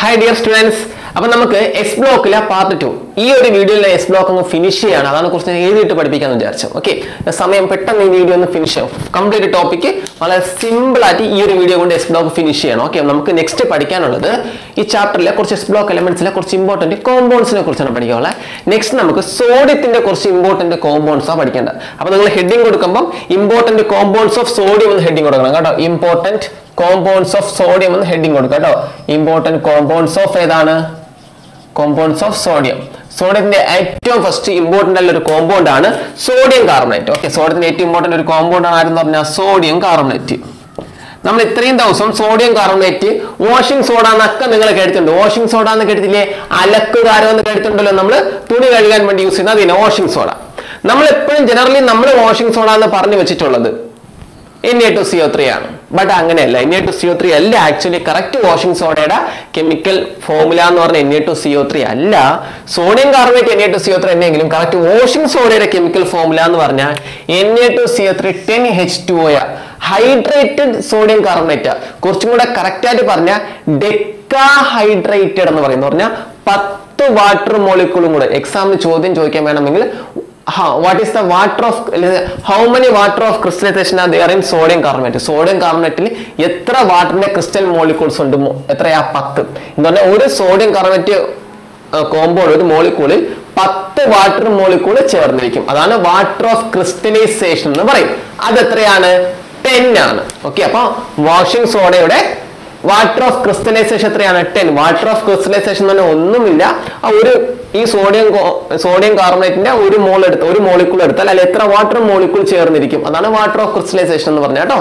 hi dear students. അപ്പൊ നമുക്ക് S ബ്ലോക്കിലെ പാർട്ട് ടു ഈ ഒരു വീഡിയോയിലെ എസ് ബ്ലോക്ക് അങ്ങ് ഫിനിഷ് ചെയ്യാണ്. അതാണ് കുറച്ച് എഴുതിയിട്ട് പഠിപ്പിക്കാന്ന് വിചാരിച്ചു. ഓക്കെ സമയം പെട്ടെന്ന് ഈ വീഡിയോ ഒന്ന് ഫിനിഷ് ചെയ്യും കംപ്ലീറ്റ് ടോപ്പിക്ക് വളരെ സിമ്പിൾ ആയിട്ട് ഈ ഒരു വീഡിയോ കൊണ്ട് എസ് ബ്ലോക്ക് ഫിനിഷ് ചെയ്യണം. ഓക്കെ നമുക്ക് നെക്സ്റ്റ് പഠിക്കാനുള്ളത് ഈ ചാപ്റ്ററിലെ കുറച്ച് എസ് ബ്ലോക്ക് എലമെന്റ്സിലെ കുറച്ച് ഇമ്പോർട്ടന്റ് കോമ്പൗണ്ട്സിനെ കുറിച്ചാണ് പഠിക്കാനുള്ളത്. നെക്സ്റ്റ് നമുക്ക് സോഡിയത്തിന്റെ കുറച്ച് ഇമ്പോർട്ടന്റ് കോമ്പൗണ്ട്സ് ആ പഠിക്കേണ്ടത്. അപ്പൊ നിങ്ങൾ ഹെഡിങ് കൊടുക്കുമ്പോൾ ഇമ്പോർട്ടന്റ് കോമ്പൗണ്ട്സ് ഓഫ് സോഡിയം എന്ന് ഹെഡിങ് കൊടുക്കണം കേട്ടോ. ഇമ്പോർട്ടന്റ് കോമ്പൗണ്ട്സ് ഓഫ് സോഡിയം എന്ന് ഹെഡിങ് കൊടുക്കുക കേട്ടോ. ഇമ്പോർട്ടന്റ് കോമ്പൗണ്ട്സ് ഓഫ് ഏതാണ്? കോമ്പൗണ്ട്സ് ഓഫ് സോഡിയം സോഡിയത്തിന്റെ ഏറ്റവും ഫസ്റ്റ് ഇമ്പോർട്ടന്റ് ആയിട്ടുള്ള ഒരു കോമ്പൗണ്ട് ആണ് സോഡിയം കാർബണേറ്റ് ഓക്കെ സോഡിയത്തിന്റെ ഏറ്റവും ഇമ്പോർട്ടന്റ് ഒരു കോമ്പൗണ്ട് ആണ് ആരെന്ന് പറഞ്ഞാൽ സോഡിയം കാർബണേറ്റ് നമ്മൾ ഇത്രയും ദിവസം സോഡിയം കാർബണേറ്റ് വാഷിംഗ് സോഡ എന്നൊക്കെ നിങ്ങൾ കേട്ടിട്ടുണ്ട്. വാഷിംഗ് സോഡ എന്ന് കേട്ടിട്ടില്ലേ? അലക്കുകാരം എന്ന് കേട്ടിട്ടുണ്ടല്ലോ നമ്മൾ. തുണി കഴുകാൻ വേണ്ടി യൂസ് ചെയ്യുന്നത് അതിന് വാഷിംഗ് സോഡ നമ്മൾ എപ്പോഴും ജനറലി നമ്മൾ വാഷിംഗ് സോഡ എന്ന് പറഞ്ഞു വെച്ചിട്ടുള്ളത്. N A two C O three ആണ്. ബട്ട് അങ്ങനെയല്ല N A two C O three അല്ല ആക്ച്വലി കറക്റ്റ് വാഷിംഗ് സോഡയുടെ കെമിക്കൽ ഫോർമുല എന്ന് പറഞ്ഞ N A two C O three അല്ല. Sodium carbonate N A two C O three എന്നെങ്കിലും correct washing സോഡയുടെ chemical formula എന്ന് പറഞ്ഞാൽ N A two C O three ten H two O hydrated sodium carbonate കുറച്ചും കൂടെ correct ആയിട്ട് പറഞ്ഞാൽ ഡെക്കാ hydrated എന്ന് പറയുന്നത് പറഞ്ഞാൽ പത്ത് വാട്ടർ മോളിക്കൂളും കൂടെ. എക്സാമിന് ചോദ്യം ചോദിക്കാൻ വേണമെങ്കിൽ what is the water of how many water of crystallisation are there in sodium carbonate sodium കാർബണേറ്റിൽ എത്ര വാട്ടറിന്റെ ക്രിസ്റ്റൽ മോളിക്യൂൾസ് ഉണ്ട്? എത്രയാ? പത്ത്. എന്ന് പറഞ്ഞാൽ ഒരു സോഡിയം കാർബണേറ്റ് കോമ്പൗണ്ട് ഒരു മോളിക്യൂളിൽ പത്ത് വാട്ടർ മോളിക്യൂൾ ചേർന്നിരിക്കും. അതാണ് വാട്ടർ ഓഫ് ക്രിസ്റ്റലൈസേഷൻ എന്ന് പറയും. അത് എത്രയാണ് ടെൻ ആണ്. ഓക്കെ അപ്പൊ വാഷിംഗ് സോഡയുടെ വാട്ടർ ഓഫ് ക്രിസ്റ്റലൈസേഷൻ എത്രയാണ്? ടെൻ വാട്ടർ ഓഫ് ക്രിസ്റ്റലൈസേഷൻ തന്നെ ഒന്നുമില്ല. ആ ഒരു ഈ സോഡിയം സോഡിയം കാർബണേറ്റിന്റെ ഒരു മോൾ എടുത്ത് ഒരു മോളിക്കൂൾ എടുത്താൽ അല്ലെ എത്ര വാട്ടർ മോളിക്കൂൾ ചേർന്നിരിക്കും? അതാണ് വാട്ടർ ഓഫ് ക്രിസ്റ്റലൈസേഷൻ എന്ന് പറഞ്ഞ കേട്ടോ.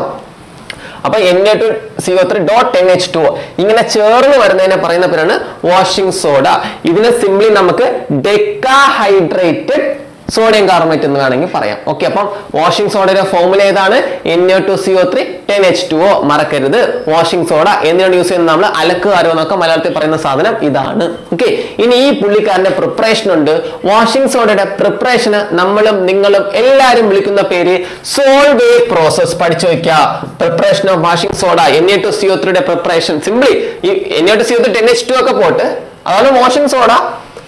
അപ്പൊ N A two C O three dot N H two ഇങ്ങനെ ചേർന്ന് വരുന്നതിനെ പറയുന്ന പേരാണ് വാഷിംഗ് സോഡ ഇതിനെ സിംപ്ലി നമുക്ക് ഡെക്കാ ഹൈഡ്രേറ്റഡ് സോഡിയം കാർബണേറ്റ് എന്ന് വേണമെങ്കിൽ പറയാം. ഓക്കെ അപ്പം വാഷിംഗ് സോഡയുടെ ഫോമുല ഏതാണ്? N A two C O three ten H two O മറക്കരുത്. വാഷിംഗ് സോഡ എന്തിനാണ് യൂസ് ചെയ്യുന്നത് നമ്മൾ അലക്കുകാരോ എന്നൊക്കെ മലയാളത്തിൽ പറയുന്ന സാധനം ഇതാണ്. ഓക്കെ ഇനി ഈ പുള്ളിക്കാരന്റെ പ്രിപ്പറേഷൻ ഉണ്ട്. വാഷിംഗ് സോഡയുടെ പ്രിപ്പറേഷന് നമ്മളും നിങ്ങളും എല്ലാവരും വിളിക്കുന്ന പേര് സോൾവേ പ്രോസസ് പഠിച്ചു വെക്കുക preparation of washing soda N A two C O ത്രീയുടെ പ്രിപ്പറേഷൻ സിംപ്ലി ഈ N A two C O three ten H two ഒക്കെ പോട്ട് അതാണ് വാഷിംഗ് സോഡ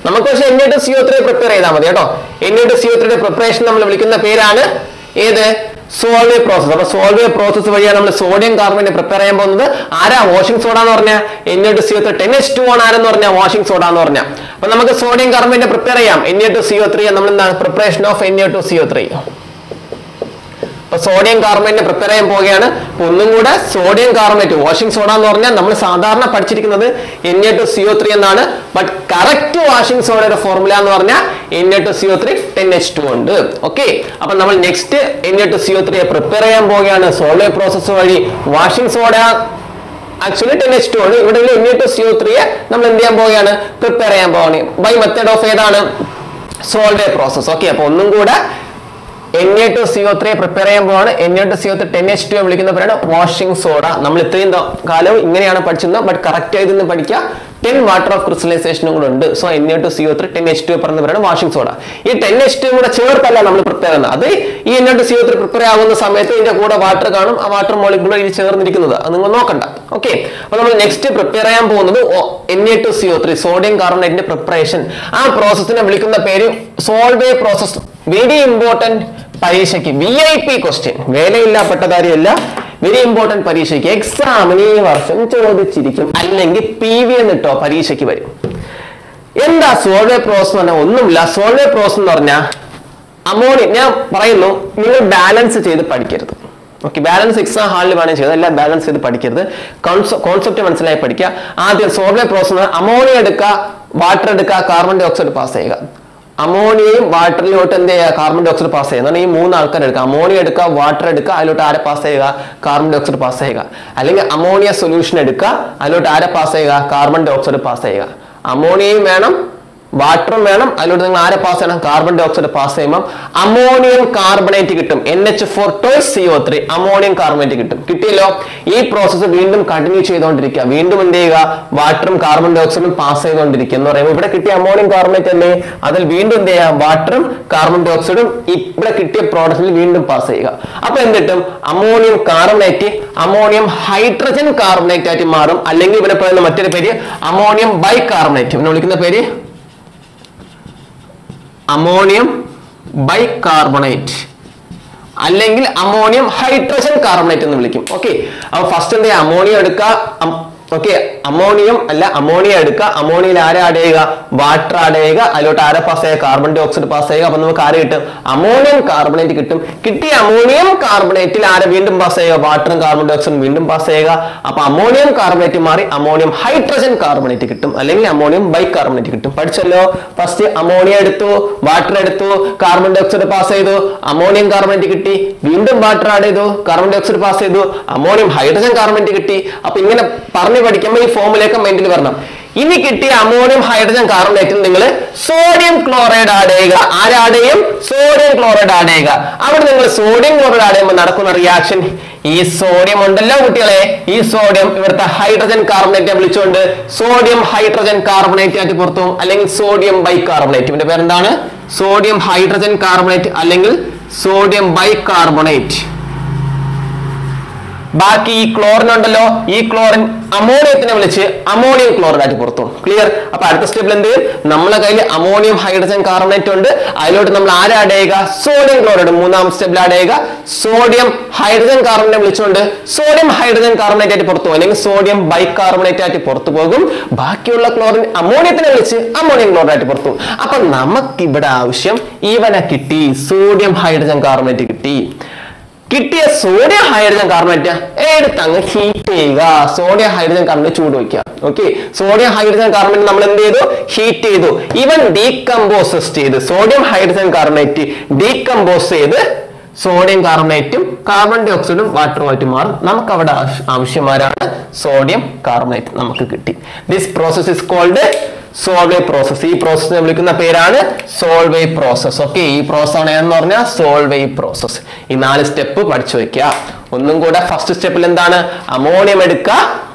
നമുക്ക് പക്ഷേ N A CO three prepare ചെയ്താൽ മതി കേട്ടോ. എൻ എ സിഒ ത്രീയുടെ പ്രിപ്പറേഷൻ നമ്മൾ വിളിക്കുന്ന പേരാണ് ഏത്? സോൾവേ പ്രോസസ് അപ്പൊ സോൾവേ പ്രോസസ് വഴിയാണ് നമ്മൾ സോഡിയം കാർബണേറ്റ് പ്രിപ്പയർ ചെയ്യാൻ പോകുന്നത്. ആരാ വാഷിംഗ് സോഡ എന്ന് പറഞ്ഞാൽ N A two C O three ten H two ആണ് ആരെന്ന് പറഞ്ഞാൽ വാഷിംഗ് സോഡ എന്ന് പറഞ്ഞാൽ അപ്പൊ നമുക്ക് സോഡിയം കാർബണേറ്റ് പ്രിപ്പയർ ചെയ്യാം. N A C O three നമ്മൾ എന്താണ് preparation of N A two C O three അപ്പൊ സോഡിയം കാർബണേറ്റ് പ്രിപ്പയർ ചെയ്യാൻ പോവുകയാണ്. അപ്പൊ ഒന്നും കൂടെ സോഡിയം കാർബണേറ്റ് വാഷിംഗ് സോഡ എന്ന് പറഞ്ഞാൽ നമ്മൾ സാധാരണ പഠിച്ചിരിക്കുന്നത് N A two C O three എന്നാണ്. ബട്ട് കറക്റ്റ് വാഷിംഗ് സോഡയുടെ ഫോർമുല എന്ന് പറഞ്ഞാൽ N A two C O three ten H two ഉണ്ട്. ഓക്കെ അപ്പൊ നമ്മൾ next N A two C O three prepare ചെയ്യാൻ പോവുകയാണ്. സോൾവേ പ്രോസസ് വഴി washing soda actually ten H two ആണ്. ഇവിടെ എൻ എ ടു സിഒ ത്രീയെ നമ്മൾ എന്ത് ചെയ്യാൻ പോവുകയാണ്? പ്രിപ്പയർ ചെയ്യാൻ പോവുകയാണ്. ബൈ മെത്തേഡ് ഓഫ് ഏതാണ്? സോൾവേ പ്രോസസ് ഓക്കെ അപ്പൊ ഒന്നും കൂടെ N A two CO three prepare ചെയ്യാൻ പോവാണ് N A two CO three ten H two വിളിക്കുന്ന പേരാണ് വാഷിംഗ് സോഡ നമ്മൾ ഇത്രയും കാലം കാലവും ഇങ്ങനെയാണ് പഠിച്ചിരുന്നത് ബട്ട് കറക്റ്റ് ആയിരുന്നു പഠിക്കുക. ടെൻ വാട്ടർ ഓഫ് ക്രിസ്റ്റലൈസേഷനും കൂടെ ഉണ്ട്. So N two C O three ten H two പറയുന്ന പേരാണ് വാഷിംഗ് സോഡ ഈ ടെൻ എച്ച് ടു കൂടെ ചേർത്തല്ല നമ്മൾ പ്രിപ്പയർ ചെയ്യുന്നത്. അത് ഈ N A two C O three prepare ആവുന്ന സമയത്ത് ഇതിന്റെ കൂടെ വാട്ടർ കാണും. ആ വാട്ടർ മോളിക്കുള്ള ഇതിൽ ചേർന്നിരിക്കുന്നത്. അത് നിങ്ങൾ നോക്കണ്ട. ഓക്കെ അപ്പൊ നമ്മൾ നെക്സ്റ്റ് പ്രിപ്പയർ ചെയ്യാൻ പോകുന്നത് N A two C O three sodium കാർബണേറ്റിന്റെ preparation ആ പ്രോസസ്സിനെ വിളിക്കുന്ന പേര് സോൾവേ പ്രോസസ് വെരി ഇമ്പോർട്ടന്റ് പരീക്ഷയ്ക്ക് വി ഐ പി ക്വസ്റ്റ്യൻ വേലയില്ലാപ്പെട്ട കാര്യമല്ല. വെരി ഇമ്പോർട്ടന്റ് പരീക്ഷയ്ക്ക് എക്സാമിന് ഈ വർഷം ചോദിച്ചിരിക്കും. അല്ലെങ്കിൽ പി വി എന്നിട്ടോ പരീക്ഷയ്ക്ക് വരും. എന്താ സോൾവേ പ്രോസസ് എന്ന് പറഞ്ഞാൽ ഒന്നുമില്ല. സോൾവേ പ്രോസസ് എന്ന് പറഞ്ഞാൽ അമോണി ഞാൻ പറയുന്നു നിങ്ങൾ ബാലൻസ് ചെയ്ത് പഠിക്കരുത്. ഓക്കെ ബാലൻസ് എക്സാം ഹാളിൽ വേണമെങ്കിൽ ചെയ്ത് എല്ലാം ബാലൻസ് ചെയ്ത് പഠിക്കരുത്. കോൺസെപ്റ്റ് മനസ്സിലായി പഠിക്കുക. ആദ്യം സോൾവേ പ്രോസസ് അമോണിയ എടുക്കുക വാട്ടർ എടുക്കുക കാർബൺ ഡയോക്സൈഡ് പാസ് ചെയ്യുക. അമോണിയയും വാട്ടറിലോട്ട് എന്ത് ചെയ്യുക? കാർബൺ ഡയോക്സൈഡ് പാസ് ചെയ്യുക. എന്നാണ് ഈ മൂന്ന് ആൾക്കാർ എടുക്കുക. അമോണിയ എടുക്കുക വാട്ടർ എടുക്കുക അതിലോട്ട് ആരെ പാസ് ചെയ്യുക? കാർബൺ ഡയോക്സൈഡ് പാസ് ചെയ്യുക. അല്ലെങ്കിൽ അമോണിയ സൊല്യൂഷൻ എടുക്കുക അതിലോട്ട് ആരെ പാസ് ചെയ്യുക? കാർബൺ ഡയോക്സൈഡ് പാസ് ചെയ്യുക. അമോണിയയും വേണം വാട്ടറും വേണം. അതിലൂടെ നിങ്ങൾ ആരെ പാസ് ചെയ്യണം? കാർബൺ ഡൈ ഓക്സൈഡ് പാസ് ചെയ്യുമ്പോൾ അമോണിയം കാർബണേറ്റ് കിട്ടും. N H four two C O three ammonium carbonate കിട്ടും. കിട്ടിയല്ലോ? ഈ പ്രോസസ്സ് വീണ്ടും കണ്ടിന്യൂ ചെയ്തുകൊണ്ടിരിക്കുക. വീണ്ടും എന്ത് ചെയ്യുക? വാട്ടറും കാർബൺ ഡൈ ഓക്സൈഡും പാസ് ചെയ്തുകൊണ്ടിരിക്കുക എന്ന് പറയുമ്പോൾ ഇവിടെ കിട്ടിയ അമോണിയം കാർബണേറ്റ് അല്ലേ? അതിൽ വീണ്ടും എന്ത് ചെയ്യുക? വാട്ടറും കാർബൺ ഡൈ ഓക്സൈഡും ഇവിടെ കിട്ടിയ പ്രോഡക്റ്റിൽ വീണ്ടും പാസ് ചെയ്യുക. അപ്പൊ എന്ത് കിട്ടും? Ammonium carbonate ammonium hydrogen carbonate ആയിട്ട് മാറും. അല്ലെങ്കിൽ ഇവിടെ പറയുന്ന മറ്റൊരു പേര് അമോണിയം ബൈ കാർബണേറ്റ് വിളിക്കുന്ന പേര് അമോണിയം ബൈകാർബണേറ്റ് അല്ലെങ്കിൽ അമോണിയം ഹൈഡ്രജൻ കാർബണേറ്റ് എന്ന് വിളിക്കും. ഓക്കെ അപ്പൊ ഫസ്റ്റ് എന്താ അമോണിയം എടുക്കുക. ഓക്കെ അമോണിയം അല്ല അമോണിയ എടുക്കുക. അമോണിയയിൽ ആരെ ആഡ് ചെയ്യുക? വാട്ടർ ആഡ് ചെയ്യുക. അതിലോട്ട് ആരെ പാസ് ചെയ്യുക? കാർബൺ ഡൈ ഓക്സൈഡ് പാസ് ചെയ്യുക. അപ്പൊ നമുക്ക് ആരെ കിട്ടും? അമോണിയം കാർബണേറ്റ് കിട്ടും. കിട്ടിയ അമോണിയം കാർബണേറ്റിൽ ആരെ വീണ്ടും പാസ് ചെയ്യുക? വാട്ടറും കാർബൺ ഡൈ ഓക്സൈഡും വീണ്ടും പാസ് ചെയ്യുക. അപ്പൊ അമോണിയം കാർബണേറ്റ് മാറി അമോണിയം ഹൈഡ്രജൻ കാർബണേറ്റ് കിട്ടും. അല്ലെങ്കിൽ അമോണിയം ബൈ കാർബണേറ്റ് കിട്ടും. പഠിച്ചല്ലോ? ഫസ്റ്റ് അമോണിയ എടുത്തു വാട്ടർ എടുത്തു കാർബൺ ഡൈ ഓക്സൈഡ് പാസ് ചെയ്തു. അമോണിയം കാർബണേറ്റ് കിട്ടി. വീണ്ടും വാട്ടർ ആഡ് ചെയ്തു കാർബൺ ഡൈ ഓക്സൈഡ് പാസ് ചെയ്തു. അമോണിയം ഹൈഡ്രജൻ കാർബണേറ്റ് കിട്ടി. അപ്പൊ ഇങ്ങനെ പറഞ്ഞു പഠിക്കുമ്പോൾ ഈ ഫോമിലേക്ക് മൈൻഡിൽ വരണം. ഇനി കിട്ടിയ അമോണിയം ഹൈഡ്രജൻ കാർബണേറ്റിൽ നിങ്ങൾ സോഡിയം ക്ലോറൈഡ് ആഡ് ചെയ്യുക ആരാടെയും? സോഡിയം ക്ലോറൈഡ് ആഡ് ചെയ്യുക അവിടെ നിങ്ങൾ സോഡിയം ക്ലോറൈഡ് ആഡ് ചെയ്യുമ്പോൾ നടക്കുന്ന റിയാക്ഷൻ ഈ സോഡിയം ഉണ്ടല്ലോ കുട്ടികളെ. ഈ സോഡിയം ഇവിടുത്തെ ഹൈഡ്രജൻ കാർബണേറ്റ് വിളിച്ചുകൊണ്ട് സോഡിയം ഹൈഡ്രജൻ കാർബണേറ്റ് ആയിട്ട് പുറത്തു അല്ലെങ്കിൽ സോഡിയം ബൈ കാർബണേറ്റ് ഇവന്റെ പേരെന്താണ്? സോഡിയം ഹൈഡ്രജൻ കാർബണേറ്റ് അല്ലെങ്കിൽ സോഡിയം ബൈകാർബണേറ്റ് ബാക്കി ഈ ക്ലോറിൻ ഉണ്ടല്ലോ ഈ ക്ലോറിൻ അമോണിയത്തിനെ വിളിച്ച് അമോണിയം ക്ലോറൈഡ് പുറത്തു ക്ലിയർ അപ്പൊ അടുത്ത സ്റ്റെപ്പിൽ എന്ത് ചെയ്യും? നമ്മളെ കയ്യിൽ അമോണിയം ഹൈഡ്രജൻ കാർബണേറ്റ് ഉണ്ട്. അതിലോട്ട് നമ്മൾ ആരെ ആഡ് ചെയ്യുക? സോഡിയം ക്ലോറൈഡ് മൂന്നാം സ്റ്റെപ്പിൽ ആഡ് ചെയ്യുക. സോഡിയം ഹൈഡ്രജൻ കാർബണേറ്റ് വിളിച്ചുകൊണ്ട് സോഡിയം ഹൈഡ്രജൻ കാർബണേറ്റ് ആയിട്ട് പുറത്തു പോകും. അല്ലെങ്കിൽ സോഡിയം ബൈകാർബണേറ്റ് ആയിട്ട് പുറത്തു പോകും. ബാക്കിയുള്ള ക്ലോറിൻ അമോണിയത്തിനെ വിളിച്ച് അമോണിയം ക്ലോറൈഡ് ആയിട്ട് പുറത്തു പോകും. അപ്പൊ നമുക്കിവിടെ ആവശ്യം ഇവനെ കിട്ടി സോഡിയം ഹൈഡ്രജൻ കാർബണേറ്റ് കിട്ടി. കിട്ടിയ സോഡിയം ഹൈഡ്രജൻ കാർബണേറ്റ് എടുത്ത് അങ്ങ് ഹീറ്റ് ചെയ്യുക. സോഡിയം ഹൈഡ്രജൻ കാർബണേറ്റ് ചൂട് വയ്ക്കുക. ഓക്കെ സോഡിയം ഹൈഡ്രജൻ കാർബണേറ്റ് നമ്മൾ എന്ത് ചെയ്തു? ഹീറ്റ് ചെയ്തു. ഇവൻ ഡീകമ്പോസ് ചെയ്ത്. സോഡിയം ഹൈഡ്രജൻ കാർബണേറ്റ് ഡീകമ്പോസ് ചെയ്ത് സോഡിയം കാർബണേറ്റും കാർബൺ ഡൈ ഓക്സൈഡും വാട്ടറുമായിട്ട് മാറും. നമുക്ക് അവിടെ ആവശ്യ- ആവശ്യമാരാണ് സോഡിയം കാർബണേറ്റ് നമുക്ക് കിട്ടി. This process is called Solvay process ഈ പ്രോസസ്സിനെ വിളിക്കുന്ന പേരാണ് സോൾവേ പ്രോസസ് ഓക്കെ ഈ പ്രോസസ് ആണ് എന്ന് പറഞ്ഞാൽ സോൾവേ പ്രോസസ് ഈ നാല് സ്റ്റെപ്പ് പഠിച്ചു വെക്കുക. ഒന്നും കൂടെ ഫസ്റ്റ് സ്റ്റെപ്പിൽ എന്താണ്? അമോണിയം എടുക്കുക.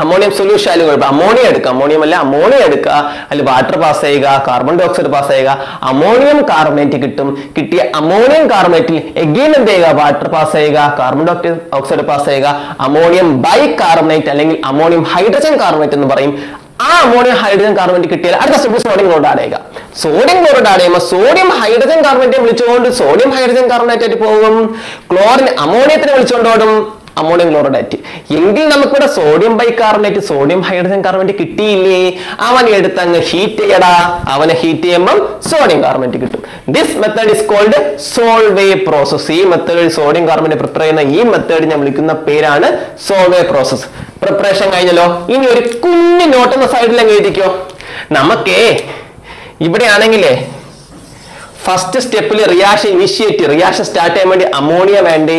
അമോണിയം സൊല്യൂഷൻ ആയാലും കുഴപ്പം അമോണിയ എടുക്കുക. അമോണിയം അല്ല അമോണിയ എടുക്കുക. അതിൽ വാട്ടർ പാസ് ചെയ്യുക കാർബൺ ഡൈ ഓക്സൈഡ് പാസ് ചെയ്യുക. അമോണിയം കാർബണേറ്റ് കിട്ടും. കിട്ടിയ അമോണിയം കാർബണേറ്റിൽ എഗെയിൻ എന്ത് ചെയ്യുക? വാട്ടർ പാസ് ചെയ്യുക കാർബൺ ഡൈ ഓക്സൈഡ് പാസ് ചെയ്യുക. അമോണിയം ബൈ കാർബണേറ്റ് അല്ലെങ്കിൽ അമോണിയം ഹൈഡ്രജൻ കാർബണേറ്റ് എന്ന് പറയും. ആ അമോണിയം ഹൈഡ്രജൻ കാർബണേറ്റ് കിട്ടിയാൽ അടുത്ത സ്റ്റെപ്പ് സോഡിയം ക്ലോറൈഡ് ആഡ് ചെയ്യുക. സോഡിയം ക്ലോറൈഡ് ആഡ് ചെയ്യുമ്പോൾ സോഡിയം ഹൈഡ്രജൻ കാർബണേറ്റ് വിളിച്ചുകൊണ്ട് സോഡിയം ഹൈഡ്രജൻ കാർബണേറ്റ് ആയിട്ട് പോകും. ക്ലോറിൻ അമോണിയത്തിനെ വിളിച്ചുകൊണ്ടോടും അമോണിയം ക്ലോറൈഡ് എങ്കിൽ നമുക്കിവിടെ sodium bicarbonate sodium hydrogen carbonate കിട്ടിയില്ലേ? അവൻ എടുത്ത് അങ്ങ് ഹീറ്റ് ചെയ്യടാ. അവനെ ഹീറ്റ് ചെയ്യുമ്പോൾ സോഡിയം കാർബണേറ്റ് കിട്ടും. This method is called Solvay process ഈ മെത്തേഡ് സോഡിയം കാർബണേറ്റ് പ്രിപ്പയർ ചെയ്യുന്ന ഈ മെത്തേഡ് ഞാൻ വിളിക്കുന്ന പേരാണ് സോൾവേ പ്രോസസ് പ്രിപ്പറേഷൻ കഴിഞ്ഞല്ലോ. ഇനി ഒരു കുഞ്ഞു നോട്ട് എന്ന സൈഡിൽ അങ്ങ് എഴുതിക്കോ. നമുക്കേ ഇവിടെ ആണെങ്കിലേ ഫസ്റ്റ് സ്റ്റെപ്പിൽ റിയാക്ഷൻ ഇനിഷ്യേറ്റ് റിയാക്ഷൻ സ്റ്റാർട്ട് ചെയ്യാൻ വേണ്ടി അമോണിയ വേണ്ടേ?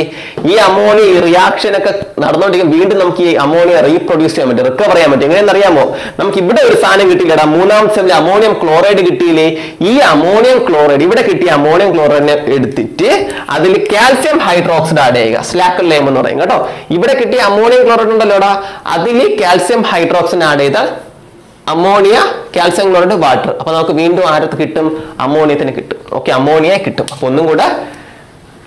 ഈ അമോണിയ ഈ റിയാക്ഷൻ ഒക്കെ നടന്നുകൊണ്ടിരിക്കും വീണ്ടും നമുക്ക് ഈ അമോണിയ റീപ്രൊഡ്യൂസ് ചെയ്യാൻ പറ്റും റിക്കവർ ചെയ്യാൻ പറ്റും. എങ്ങനെയെന്ന് അറിയാമോ? നമുക്ക് ഇവിടെ ഒരു സാധനം കിട്ടിയില്ലടാ. മൂന്നാം സ്റ്റെപ്പിൽ അമോണിയം ക്ലോറൈഡ് കിട്ടിയില്ലേ? ഈ അമോണിയം ക്ലോറൈഡ് ഇവിടെ കിട്ടിയ അമോണിയം ക്ലോറൈഡിനെ എടുത്തിട്ട് അതിൽ കാൽസ്യം ഹൈഡ്രോക്സൈഡ് ആഡ് ചെയ്യുക. സ്ലാക്കൽ ലൈം എന്ന് പറയും കേട്ടോ. ഇവിടെ കിട്ടിയ അമോണിയം ക്ലോറൈഡ് ഉണ്ടല്ലോടാ. അതിൽ കാൽസ്യം ഹൈഡ്രോക്സൈഡ് ആഡ് ചെയ്താൽ അമോണിയ കാൽസ്യം ക്ലോറൈഡ് വാട്ടർ. അപ്പൊ നമുക്ക് വീണ്ടും ആരത്ത് കിട്ടും? അമോണിയത്തിന് കിട്ടും. ഓക്കെ അമോണിയ കിട്ടും. അപ്പൊ ഒന്നും കൂടെ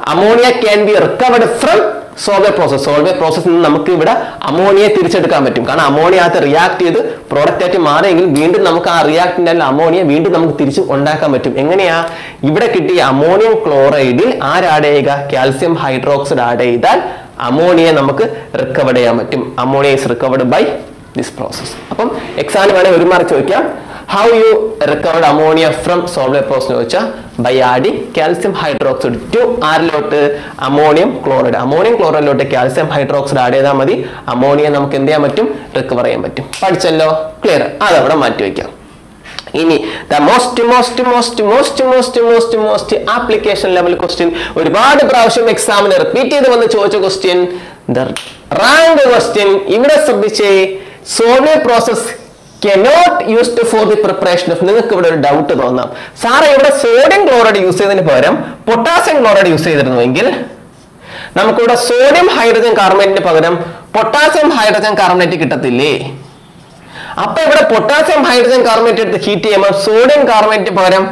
ammonia can be recovered from Solvay process Solvay process നിന്ന് നമുക്ക് ഇവിടെ അമോണിയെ തിരിച്ചെടുക്കാൻ പറ്റും. കാരണം അമോണിയ അകത്ത് റിയാക്ട് ചെയ്ത് പ്രോഡക്റ്റ് ആയിട്ട് മാറിയെങ്കിൽ വീണ്ടും നമുക്ക് ആ റിയാക്ടിന്റെ അമോണിയ വീണ്ടും നമുക്ക് തിരിച്ച് ഉണ്ടാക്കാൻ പറ്റും. എങ്ങനെയാ? ഇവിടെ കിട്ടിയ അമോണിയം ക്ലോറൈഡിൽ ആരാഡ് ചെയ്യുക? കാൽസ്യം ഹൈഡ്രോക്സൈഡ് ആഡ് ചെയ്താൽ അമോണിയെ നമുക്ക് റിക്കവർ ചെയ്യാൻ പറ്റും. Ammonia is recovered by this process അപ്പം എക്സാമിന് വേണമെങ്കിൽ ഒരു മാർക്ക് ചോദിക്കാം. How you recovered ammonia from Solvay process ചോദിച്ചാൽ by adding calcium hydroxide to ആരിലോട്ട് ammonium chloride ammonium ക്ലോറൈഡിലോട്ട് കാൽസ്യം ഹൈഡ്രോക്സൈഡ് ആഡ് ചെയ്താൽ മതി. അമോണിയ നമുക്ക് എന്ത് ചെയ്യാൻ പറ്റും? റിക്കവർ ചെയ്യാൻ പറ്റും. പഠിച്ചല്ലോ? ക്ലിയർ അതവിടെ മാറ്റി വയ്ക്കാം ഇനി the most most most most most most most application level question ഒരുപാട് പ്രാവശ്യം എക്സാമിന് റിപ്പീറ്റ് ചെയ്ത് വന്ന് ചോദിച്ച ക്വസ്റ്റ്യൻ ദ റാങ്ക് ക്വസ്റ്റ്യൻ ഇവിടെ ശ്രദ്ധിച്ചേ. Solvay process cannot used for the preparation of നിങ്ങൾക്ക് ഇവിടെ ഒരു ഡൗട്ട് തോന്നാം. സാറേ ഇവിടെ സോഡിയം ക്ലോറൈഡ് യൂസ് ചെയ്തതിന് പകരം പൊട്ടാസ്യം ക്ലോറൈഡ് യൂസ് ചെയ്തിരുന്നുവെങ്കിൽ നമുക്കിവിടെ സോഡിയം ഹൈഡ്രജൻ കാർബണേറ്റിന് പകരം പൊട്ടാസ്യം ഹൈഡ്രജൻ കാർബണേറ്റ് കിട്ടത്തില്ലേ? അപ്പൊ ഇവിടെ പൊട്ടാസ്യം ഹൈഡ്രജൻ കാർബണേറ്റ് എടുത്ത് ഹീറ്റ് ചെയ്യുമ്പോൾ സോഡിയം കാർബണേറ്റ് പകരം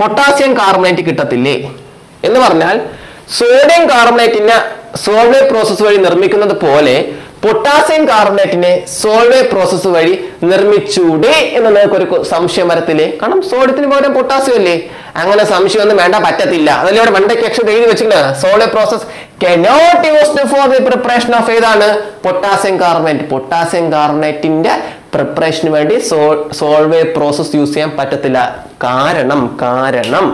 പൊട്ടാസ്യം കാർബണേറ്റ് കിട്ടത്തില്ലേ? എന്ന് പറഞ്ഞാൽ സോഡിയം കാർബണേറ്റിന് സോൾവേ പ്രോസസ് വഴി നിർമ്മിക്കുന്നത് പോലെ പൊട്ടാസ്യം കാർബണേറ്റിനെ സോൾവേ പ്രോസസ്സ് വഴി നിർമ്മിച്ചൂടെ എന്ന് നിങ്ങൾക്കൊരു സംശയം വരത്തില്ലേ? കാരണം സോഡിയത്തിന് പകരം പൊട്ടാസ്യം അല്ലേ? അങ്ങനെ സംശയമൊന്നും വേണ്ട പറ്റത്തില്ല. അതല്ലേ ഇവിടെ മണ്ടയ്ക്ക് അക്ഷരം എഴുതി വെച്ചിട്ടുണ്ട് Solvay process cannot used for the preparation of ഏതാണ്? Potassium carbonate. പൊട്ടാസ്യം കാർബണേറ്റിന്റെ പ്രിപ്പറേഷന് വേണ്ടി സോൾവേ പ്രോസസ് യൂസ് ചെയ്യാൻ പറ്റത്തില്ല. കാരണം കാരണം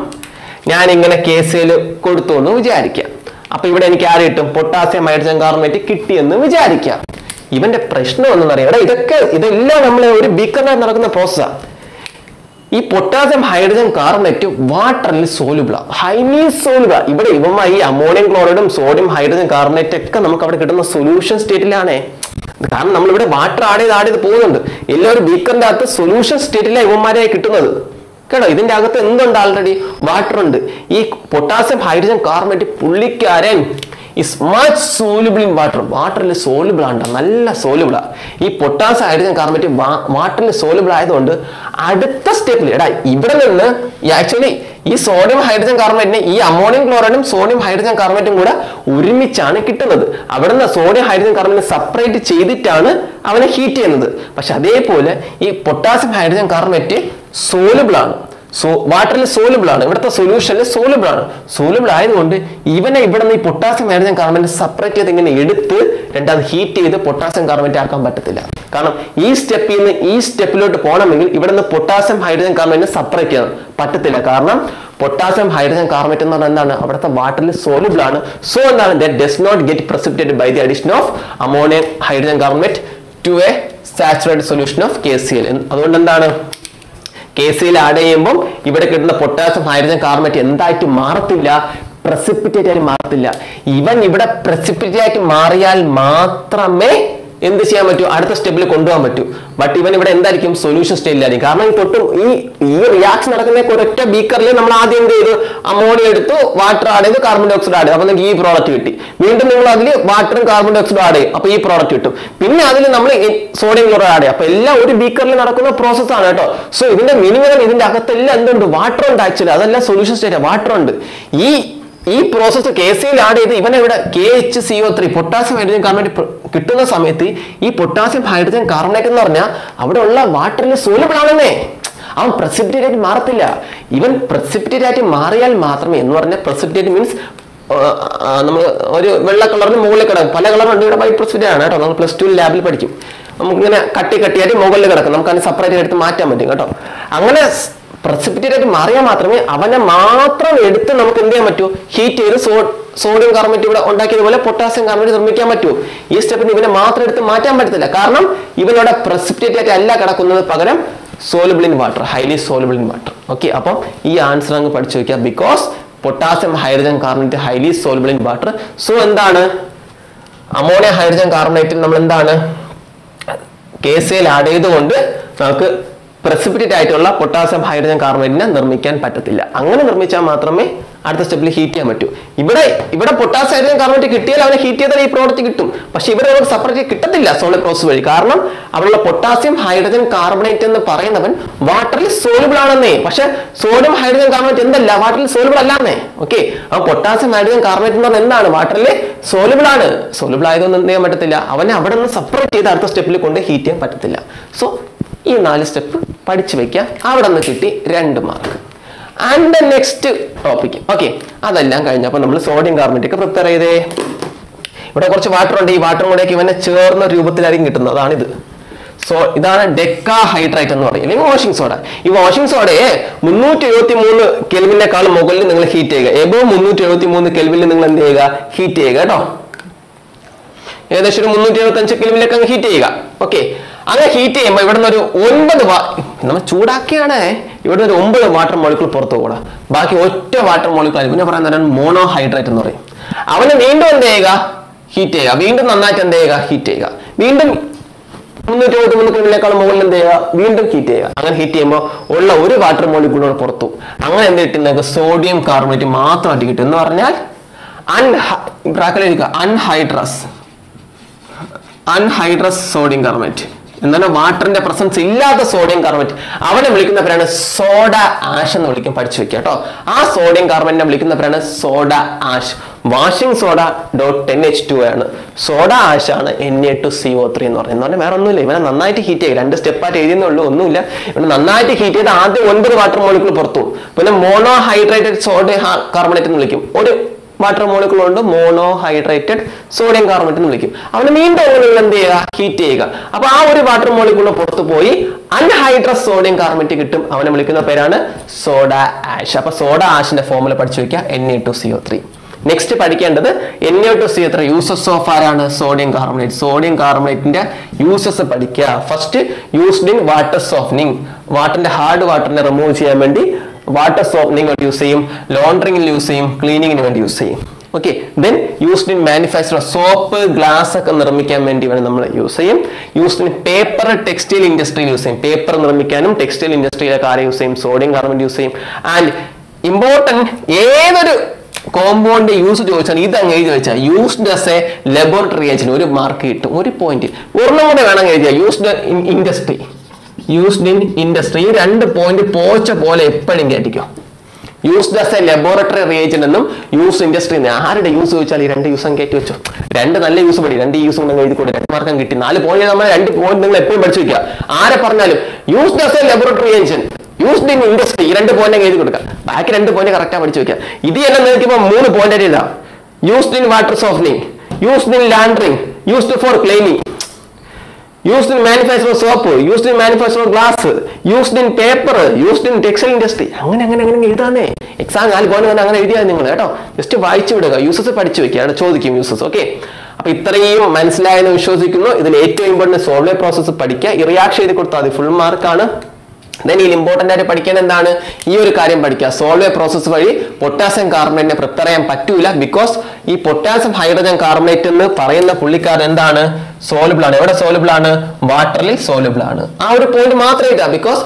ഞാൻ ഇങ്ങനെ കേസിൽ കൊടുത്തു എന്ന് വിചാരിക്കാം. അപ്പൊ ഇവിടെ എനിക്ക് ആര് കിട്ടും? പൊട്ടാസ്യം ഹൈഡ്രജൻ കാർബണേറ്റ് കിട്ടിയെന്ന് വിചാരിക്കാം. ഇവന്റെ പ്രശ്നം ഒന്നും അറിയാം. ഇതൊക്കെ ഇതെല്ലാം നമ്മൾ ഒരു ബീക്കറിനായി നടക്കുന്ന പ്രോസസ്സാണ് ഈ പൊട്ടാസ്യം ഹൈഡ്രജൻ കാർബണേറ്റ് വാട്ടറിൽ സോലുബിളാ ഹൈലി സോലുബിള ഇവിടെ ഇവമ്മ ഈ അമോണിയം ക്ലോറൈഡും സോഡിയം ഹൈഡ്രജൻ കാർബണേറ്റ് ഒക്കെ നമുക്ക് അവിടെ കിട്ടുന്ന സൊല്യൂഷൻ സ്റ്റേറ്റിലാണേ കാരണം നമ്മളിവിടെ വാട്ടർ ആഡ് ചെയ്ത് ആഡ് ചെയ്ത് പോകുന്നുണ്ട്. എല്ലാവരും ബീക്കറിന്റെ അകത്ത് സൊല്യൂഷൻ സ്റ്റേറ്റിലാണ് ഇവന്മാരെ കിട്ടുന്നത്. കേട്ടോ ഇതിന്റെ അകത്ത് എന്തുണ്ട് ആൾറെഡി വാട്ടർ ഉണ്ട്. ഈ പൊട്ടാസ്യം ഹൈഡ്രജൻ കാർബണേറ്റ് പുള്ളിക്കാരൻ is much soluble in water വാട്ടറിൽ സോലുബിൾ ആണ് നല്ല നല്ല സോലുബിളാണ് ഈ പൊട്ടാസ് ഹൈഡ്രജൻ കാർബണേറ്റ് വാട്ടറിൽ സോലുബിൾ ആയതുകൊണ്ട് അടുത്ത സ്റ്റെപ്പിൽ എടാ ഇവിടെ നിന്ന് ആക്ച്വലി ഈ സോഡിയം ഹൈഡ്രജൻ കാർബണേറ്റിന് ഈ അമോണിയം ക്ലോറൈഡും സോഡിയം ഹൈഡ്രജൻ കാർബണേറ്റും കൂടെ ഒരുമിച്ചാണ് കിട്ടുന്നത്. അവിടെ നിന്ന് സോഡിയം ഹൈഡ്രജൻ കാർബണേറ്റ് സെപ്പറേറ്റ് ചെയ്തിട്ടാണ് അവനെ ഹീറ്റ് ചെയ്യുന്നത്. പക്ഷെ അതേപോലെ ഈ പൊട്ടാസ്യം ഹൈഡ്രജൻ കാർബണേറ്റ് സോലബിൾ ആണ്. സോ വാട്ടറിൽ സോലുബിൾ ആണ്. ഇവിടുത്തെ സൊല്യൂഷനിൽ സോലുബിൾ ആണ്. സോലുബിൾ ആയതുകൊണ്ട് ഇവനെ ഇവിടെ നിന്ന് ഈ പൊട്ടാസ്യം ഹൈഡ്രജൻ കാർബണേറ്റ് സെപ്പറേറ്റ് ചെയ്ത് ഇങ്ങനെ എടുത്ത് രണ്ടാമത് ഹീറ്റ് ചെയ്ത് പൊട്ടാസ്യം കാർബണേറ്റ് ആക്കാൻ പറ്റത്തില്ല. കാരണം ഈ സ്റ്റെപ്പിൽ നിന്ന് ഈ സ്റ്റെപ്പിലോട്ട് പോകണമെങ്കിൽ ഇവിടെ നിന്ന് പൊട്ടാസ്യം ഹൈഡ്രജൻ കാർബണേറ്റ് സെപ്പറേറ്റ് ചെയ്യണം പറ്റത്തില്ല. കാരണം പൊട്ടാസ്യം ഹൈഡ്രജൻ കാർബണേറ്റ് എന്ന് പറഞ്ഞാൽ എന്താണ്? അവിടുത്തെ വാട്ടറിൽ സോലുബിൾ ആണ്. സോ എന്താണ്? That does not get precipitated by the addition of ammonium hydrogen carbonate to a saturated solution of K C L അതുകൊണ്ട് എന്താണ്? കെ സിയിൽ ആഡ് ചെയ്യുമ്പോൾ ഇവിടെ കിട്ടുന്ന പൊട്ടാസ്യം ഹൈഡ്രജൻ കാർബണേറ്റ് എന്തായിട്ട് മാറത്തില്ല? പ്രസിപ്പിറ്റേറ്റ് ആയിട്ട് മാറത്തില്ല. ഇവൻ ഇവിടെ പ്രസിപ്പിറ്റേറ്റ് ആയിട്ട് മാറിയാൽ മാത്രമേ എന്ത് ചെയ്യാൻ പറ്റൂ? അടുത്ത സ്റ്റെപ്പിൽ കൊണ്ടുപോകാൻ പറ്റൂ. ബട്ട് ഇവൻ ഇവിടെ എന്തായിരിക്കും? സൊല്യൂഷൻ സ്റ്റേജിലായിരിക്കും കാരണം ഈ തൊട്ടും ഈ ഈ റിയാക്ഷൻ നടക്കുന്ന ഒരൊറ്റ ബീക്കറിൽ നമ്മൾ ആദ്യം എന്ത് ചെയ്തു? അമോണിയ എടുത്തു വാട്ടർ ആഡ് ചെയ്തു കാർബൺ ഡയോക്സൈഡ് ആഡ് ചെയ്തു. അപ്പൊ നിങ്ങൾക്ക് ഈ പ്രോഡക്റ്റ് കിട്ടി. വീണ്ടും നിങ്ങൾ അതിൽ വാട്ടറും കാർബൺ ഡൈ ഓക്സൈഡും ആഡ് ചെയ്യും. അപ്പൊ ഈ പ്രോഡക്റ്റ് കിട്ടും. പിന്നെ അതിൽ നമ്മൾ സോഡിയം ക്ലോറൈഡ് ആഡ് ചെയ്യും. അപ്പൊ എല്ലാം ഒരു ബീക്കറിൽ നടക്കുന്ന പ്രോസസ് ആണ് കേട്ടോ. സോ ഇതിന്റെ മിനിമം ഇതിന്റെ അകത്തെല്ലാം എന്തുണ്ട്? വാട്ടർ ഉണ്ട് ആക്ച്വലി അതെല്ലാം സൊല്യൂഷൻ സ്റ്റേറ്റ് വാട്ടർ ഉണ്ട്. ഈ ഈ പ്രോസസ്സ് കെ സിയിൽ ആഡ് ചെയ്ത് ഇവനെ ഇവിടെ K H C O three potassium hydrogen carbonate കിട്ടുന്ന സമയത്ത് ഈ പൊട്ടാസ്യം ഹൈഡ്രജൻ കാർബണേറ്റ് എന്ന് പറഞ്ഞാൽ അവിടെ ഉള്ള വാട്ടറിൽ സോലബിൾ ആണെന്നേ. അവൻ പ്രസിപ്റ്റേറ്റ് മാറത്തില്ല. ഇവൻ പ്രസിപ്റ്റേറ്റ് മാറിയാൽ മാത്രമേ എന്ന് പറഞ്ഞാൽ പ്രസിപ്റ്റേറ്റ് മീൻസ് നമ്മൾ ഒരു വെള്ള കളറിന് മുകളിൽ കിടക്കും. പല കളറുണ്ട് ഇവിടെ വൈറ്റ് പ്രസിഡന്റ് ആണ് കേട്ടോ. നമ്മൾ പ്ലസ് ടു ലാബിൽ പഠിക്കും. നമുക്കിങ്ങനെ കട്ടി കട്ടിയായിട്ട് മുകളിൽ കിടക്കും. നമുക്ക് അതിന് സെപ്പറേറ്റ് എടുത്ത് മാറ്റാൻ പറ്റും കേട്ടോ. അങ്ങനെ പ്രസിപ്പിറ്റേറ്റ് മാറിയാൽ മാത്രമേ അവനെ മാത്രം എടുത്ത് നമുക്ക് എന്ത് ചെയ്യാൻ പറ്റൂ? ഹീറ്റ് ചെയ്ത് സോ സോഡിയം കാർബണേറ്റ് ഇവിടെ ഉണ്ടാക്കിയതുപോലെ പൊട്ടാസ്യം കാർബണേറ്റ് നിർമ്മിക്കാൻ പറ്റൂ. ഈ സ്റ്റെപ്പിന് ഇവനെ മാത്രം എടുത്ത് മാറ്റാൻ പറ്റത്തില്ല. കാരണം ഇവനോടെ പ്രസിപ്പിറ്റേറ്റ് അല്ല കിടക്കുന്നത് പകരം soluble in water highly soluble in water okay അപ്പം ഈ ആൻസർ അങ്ങ് പഠിച്ചു നോക്കിയാൽ because potassium hydrogen carbonate highly soluble in water so എന്താണ്? അമോണിയ ഹൈഡ്രജൻ കാർബണേറ്റിൽ നമ്മൾ എന്താണ്? കേസിൽ ആഡ് ചെയ്തുകൊണ്ട് നമുക്ക് പ്രസിപ്പിറ്റേറ്റ് ആയിട്ടുള്ള പൊട്ടാസ്യം ഹൈഡ്രജൻ കാർബണേറ്റിനെ നിർമ്മിക്കാൻ പറ്റത്തില്ല. അങ്ങനെ നിർമ്മിച്ചാൽ മാത്രമേ അടുത്ത സ്റ്റെപ്പിൽ ഹീറ്റ് ചെയ്യാൻ പറ്റൂ. ഇവിടെ ഇവിടെ പൊട്ടാസ്യം ഹൈഡ്രജൻ കാർബണേറ്റ് കിട്ടിയാൽ അവനെ ഹീറ്റ് ചെയ്താൽ ഈ പ്രോഡക്റ്റ് കിട്ടും. പക്ഷെ ഇവിടെ അവർക്ക് സെപ്പറേറ്റ് കിട്ടത്തില്ല സോളിഡ് പ്രോസസ് വഴി. കാരണം അവിടെയുള്ള പൊട്ടാസ്യം ഹൈഡ്രജൻ കാർബണേറ്റ് എന്ന് പറയുന്നവൻ വാട്ടറിൽ സോളിബിൾ ആണെന്നേ. പക്ഷെ സോഡിയം ഹൈഡ്രജൻ കാർബണേറ്റ് എന്തല്ല? വാട്ടറിൽ സോളിബിൾ അല്ലാന്നേ. ഓക്കെ അപ്പൊ പൊട്ടാസ്യം ഹൈഡ്രജൻ കാർബണേറ്റ് എന്ന് പറഞ്ഞാൽ എന്താണ്? വാട്ടറിൽ സോളിബിൾ ആണ്. സോളിബിൾ ആയതൊന്നും എന്ത് ചെയ്യാൻ പറ്റത്തില്ല. അവനെ അവിടെ നിന്ന് സെപ്പറേറ്റ് ചെയ്ത് അടുത്ത സ്റ്റെപ്പിൽ കൊണ്ട് ഹീറ്റ് ചെയ്യാൻ പറ്റത്തില്ല. സോ ഈ നാല് സ്റ്റെപ്പ് പഠിച്ചു വെക്കുക അവിടെ നിന്ന് കിട്ടി രണ്ട് mark. And the next topic okay അതെല്ലാം കഴിഞ്ഞപ്പോൾ നമ്മൾ സോഡിയം കാർബണേറ്റ് ഒക്കെ പ്രിപ്പയർ ചെയ്തേ. ഇവിടെ കുറച്ച് വാട്ടർ ഉണ്ട്. ഈ വാട്ടർ കൂടെയൊക്കെ ഇവനെ ചേർന്ന രൂപത്തിലായിരിക്കും കിട്ടുന്നത്. അതാണിത്. സോ ഇതാണ് ഡെക്കാ ഹൈഡ്രൈറ്റ് എന്ന് പറയുന്നത് അല്ലെങ്കിൽ വാഷിംഗ് സോഡ ഈ വാഷിംഗ് സോഡയെ മുന്നൂറ്റി എഴുപത്തി മൂന്ന് കെൽവിനേക്കാൾ മുകളിൽ നിങ്ങൾ ഹീറ്റ് ചെയ്യുക. എബോ മുന്നൂറ്റി എഴുപത്തി മൂന്ന് കെൽവിൽ നിങ്ങൾ എന്ത് ചെയ്യുക? ഹീറ്റ് ചെയ്യുക കേട്ടോ. ഏകദേശം ഒരു മുന്നൂറ്റി എഴുപത്തി അഞ്ച് അങ്ങ് ഹീറ്റ് ചെയ്യുക. ഓക്കെ അങ്ങനെ ഹീറ്റ് ചെയ്യുമ്പോൾ ഇവിടെ നിന്ന് ഒരു ഒൻപത് നമ്മൾ ചൂടാക്കിയാണ്. ഇവിടെ ഒരു ഒമ്പത് വാട്ടർ മോളിക്കുൾ പുറത്തു പോകണം ബാക്കി ഒറ്റ വാട്ടർ മോളിക്കുൾ പിന്നെ പറയാൻ മോണോ ഹൈഡ്രേറ്റ് എന്ന് പറയും. അവന് വീണ്ടും എന്ത് ചെയ്യുക? ഹീറ്റ് ചെയ്യുക. വീണ്ടും നന്നായിട്ട് എന്ത് ചെയ്യുക? ഹീറ്റ് ചെയ്യുക. വീണ്ടും മുന്നൂറ്റി എഴുപത്തി മൂന്ന് കെൽവിനേക്കാൾ മുകളിൽ എന്ത് ചെയ്യുക? വീണ്ടും ഹീറ്റ് ചെയ്യുക. അങ്ങനെ ഹീറ്റ് ചെയ്യുമ്പോൾ ഉള്ള ഒരു വാട്ടർ മോളിക്കൂളോട് പുറത്തു അങ്ങനെ എന്ത് കിട്ടും? സോഡിയം കാർബണേറ്റ് മാത്രമായിട്ട് കിട്ടും. എന്ന് പറഞ്ഞാൽ അൺഹൈ അൺഹൈഡ്രസ് അൺഹൈഡ്രസ് സോഡിയം കാർബണേറ്റ് എന്താണ്? വാട്ടറിന്റെ പ്രസൻസ് ഇല്ലാത്ത സോഡിയം കാർബണേറ്റ്. അവനെ വിളിക്കുന്ന പേരാണ് സോഡ ആഷ് എന്ന് വിളിക്കും. പഠിച്ചു വെക്കുക കേട്ടോ. ആ സോഡിയം കാർബണേറ്റിനെ വിളിക്കുന്ന പേരാണ് soda ash. Washing soda dot ten H two ആണ്. സോഡ ആഷ് ആണ് N A two C O three എന്ന് പറയുന്നത്. എന്ന് പറഞ്ഞാൽ വേറെ ഒന്നുമില്ല ഇവനെ നന്നായിട്ട് ഹീറ്റ് ചെയ്യും. രണ്ട് സ്റ്റെപ്പായിട്ട് എഴുതിയെന്നേ ഉള്ളൂ. ഒന്നുമില്ല. ഇവനെ നന്നായിട്ട് ഹീറ്റ് ചെയ്ത് ആദ്യം ഒൻപത് വാട്ടർ മോളിക്കൂൾ പുറത്തു പിന്നെ മോണോ ഹൈഡ്രേറ്റഡ് സോഡ കാർബണേറ്റ് എന്ന് വിളിക്കും. ഒരു വാട്ടർ മോളിക്കുൾ ഉണ്ട് മോണോ ഹൈഡ്രേറ്റഡ് സോഡിയം കാർബണേറ്റ് എന്ന് വിളിക്കും. അവന് വീണ്ടും നിങ്ങൾ എന്ത് ചെയ്യുക? ഹീറ്റ് ചെയ്യുക. അപ്പൊ ആ ഒരു വാട്ടർ മോളിക്കുള്ള പുറത്ത് പോയി അൺഹൈഡ്രസ് സോഡിയം കാർബണേറ്റ് കിട്ടും. അവനെ വിളിക്കുന്ന പേരാണ് സോഡ ആഷ്. അപ്പൊ സോഡ ആഷിന്റെ ഫോമുല പഠിച്ചു വെക്കുക. N A two CO three next പഠിക്കേണ്ടത് എൻ എ ടു സി എത്ര യൂസസ് ഓഫ് ആരാണ്? സോഡിയം കാർബണേറ്റ് സോഡിയം കാർബണേറ്റിന്റെ യൂസസ് പഠിക്കുക. First used in water softening വാട്ടറിന്റെ hard വാട്ടറിനെ റിമൂവ് ചെയ്യാൻ വേണ്ടി വാട്ടർ സോഫ്നിങ് വേണ്ടി യൂസ് ചെയ്യും ലോണ്ടറിങ്ങിൽ യൂസ് ചെയ്യും ക്ലീനിങ്ങിന് വേണ്ടി യൂസ് ചെയ്യും. Okay then used in manufacture soap glass ഒക്കെ നിർമ്മിക്കാൻ വേണ്ടി വേണം നമ്മൾ യൂസ് ചെയ്യും. യൂസ്ഡ് ഇൻ പേപ്പർ ടെക്സ്റ്റൈൽ ഇൻഡസ്ട്രിയിൽ യൂസ് ചെയ്യും. പേപ്പർ നിർമ്മിക്കാനും ടെക്സ്റ്റൈൽ ഇൻഡസ്ട്രിയിലൊക്കെ ആരെ യൂസ് ചെയ്യും സോഡിയം കാർബൺ യൂസ് ചെയ്യും. ആൻഡ് ഇമ്പോർട്ടന്റ് ഏതൊരു കോമ്പൗണ്ട് യൂസ് ചോദിച്ചാൽ ഇത് അങ്ങ് എഴുതി വെച്ചാൽ used as a laboratory agent ഒരു മാർക്ക് കിട്ടും. ഒരു പോയിന്റ് ഒരെണ്ണം കൂടെ വേണം എഴുതിയാൽ used in industry used in industry ഈ രണ്ട് പോയിന്റ് പോച്ച പോലെ എപ്പോഴും കേട്ടിക്കോ used as a laboratory reagent എന്നും യൂസ് ഇൻഡസ്ട്രി ആരുടെ യൂസ് ചോദിച്ചാൽ ഈ രണ്ട് യൂസും കയറ്റി വെച്ചു. രണ്ട് നല്ല യൂസ് പഠി രണ്ട് യൂസും കൊണ്ട് എഴുതി കൂടെ രണ്ട് മാർക്കം കിട്ടി. നാല് പോയിന്റ് നമ്മൾ രണ്ട് പോയിന്റ് നിങ്ങൾ എപ്പോഴും പഠിച്ചു വെക്കുക. ആരെ പറഞ്ഞാലും used as a laboratory agent used in industry ഈ രണ്ട് പോയിന്റ് എഴുതി കൊടുക്കുക ബാക്കി രണ്ട് പോയിന്റ് കറക്റ്റാ പഠിച്ചു വെക്കുക. ഇത് എന്നെ നോക്കിയപ്പോൾ മൂന്ന് പോയിന്റ് എഴുതാം. Used in water softening used in laundering used for cleaning used in manufacture soap used in manufacture glass used in paper used in textile industry. അങ്ങനെ അങ്ങനെ അങ്ങനെ എഴുതാന്നേ എക്സാം നാല് പോയിന്റ് തന്നെ അങ്ങനെ എഴുതിയാൽ നിങ്ങൾ കേട്ടോ. ജസ്റ്റ് വായിച്ചു വിടുക. യൂസസ് പഠിച്ചു വെക്കുക അവിടെ ചോദിക്കും യൂസസ് ഓക്കെ അപ്പൊ ഇത്രയും മനസ്സിലായെന്ന് വിശ്വസിക്കുന്നു. ഇതിൽ ഏറ്റവും ഇമ്പോർട്ടന്റ് സോൾവേ പ്രോസസ്സ് പഠിക്കുക. ഈ റിയാക്ഷൻ ചെയ്ത് കൊടുത്താൽ മതി ഫുൾ മാർക്കാണ് ദെൻ ഇതിൽ ഇമ്പോർട്ടന്റ് ആയിട്ട് പഠിക്കാൻ എന്താണ്? ഈ ഒരു കാര്യം പഠിക്കുക. സോൾവേ പ്രോസസ്സ് വഴി പൊട്ടാസ്യം കാർബണേറ്റിനെ പ്രിപ്പയർ ചെയ്യാൻ പറ്റൂല ബിക്കോസ് ഈ പൊട്ടാസ്യം ഹൈഡ്രജൻ കാർബണേറ്റ് എന്ന് പറയുന്ന പുള്ളിക്കാരൻ എന്താണ്? സോലബിൾ ആണ്. എവിടെ സോലബിൾ ആണ്? വാട്ടറിൽ സോലബിൾ ആണ്. ആ ഒരു പോയിന്റ് മാത്രമേ ഇതാ ബിക്കോസ്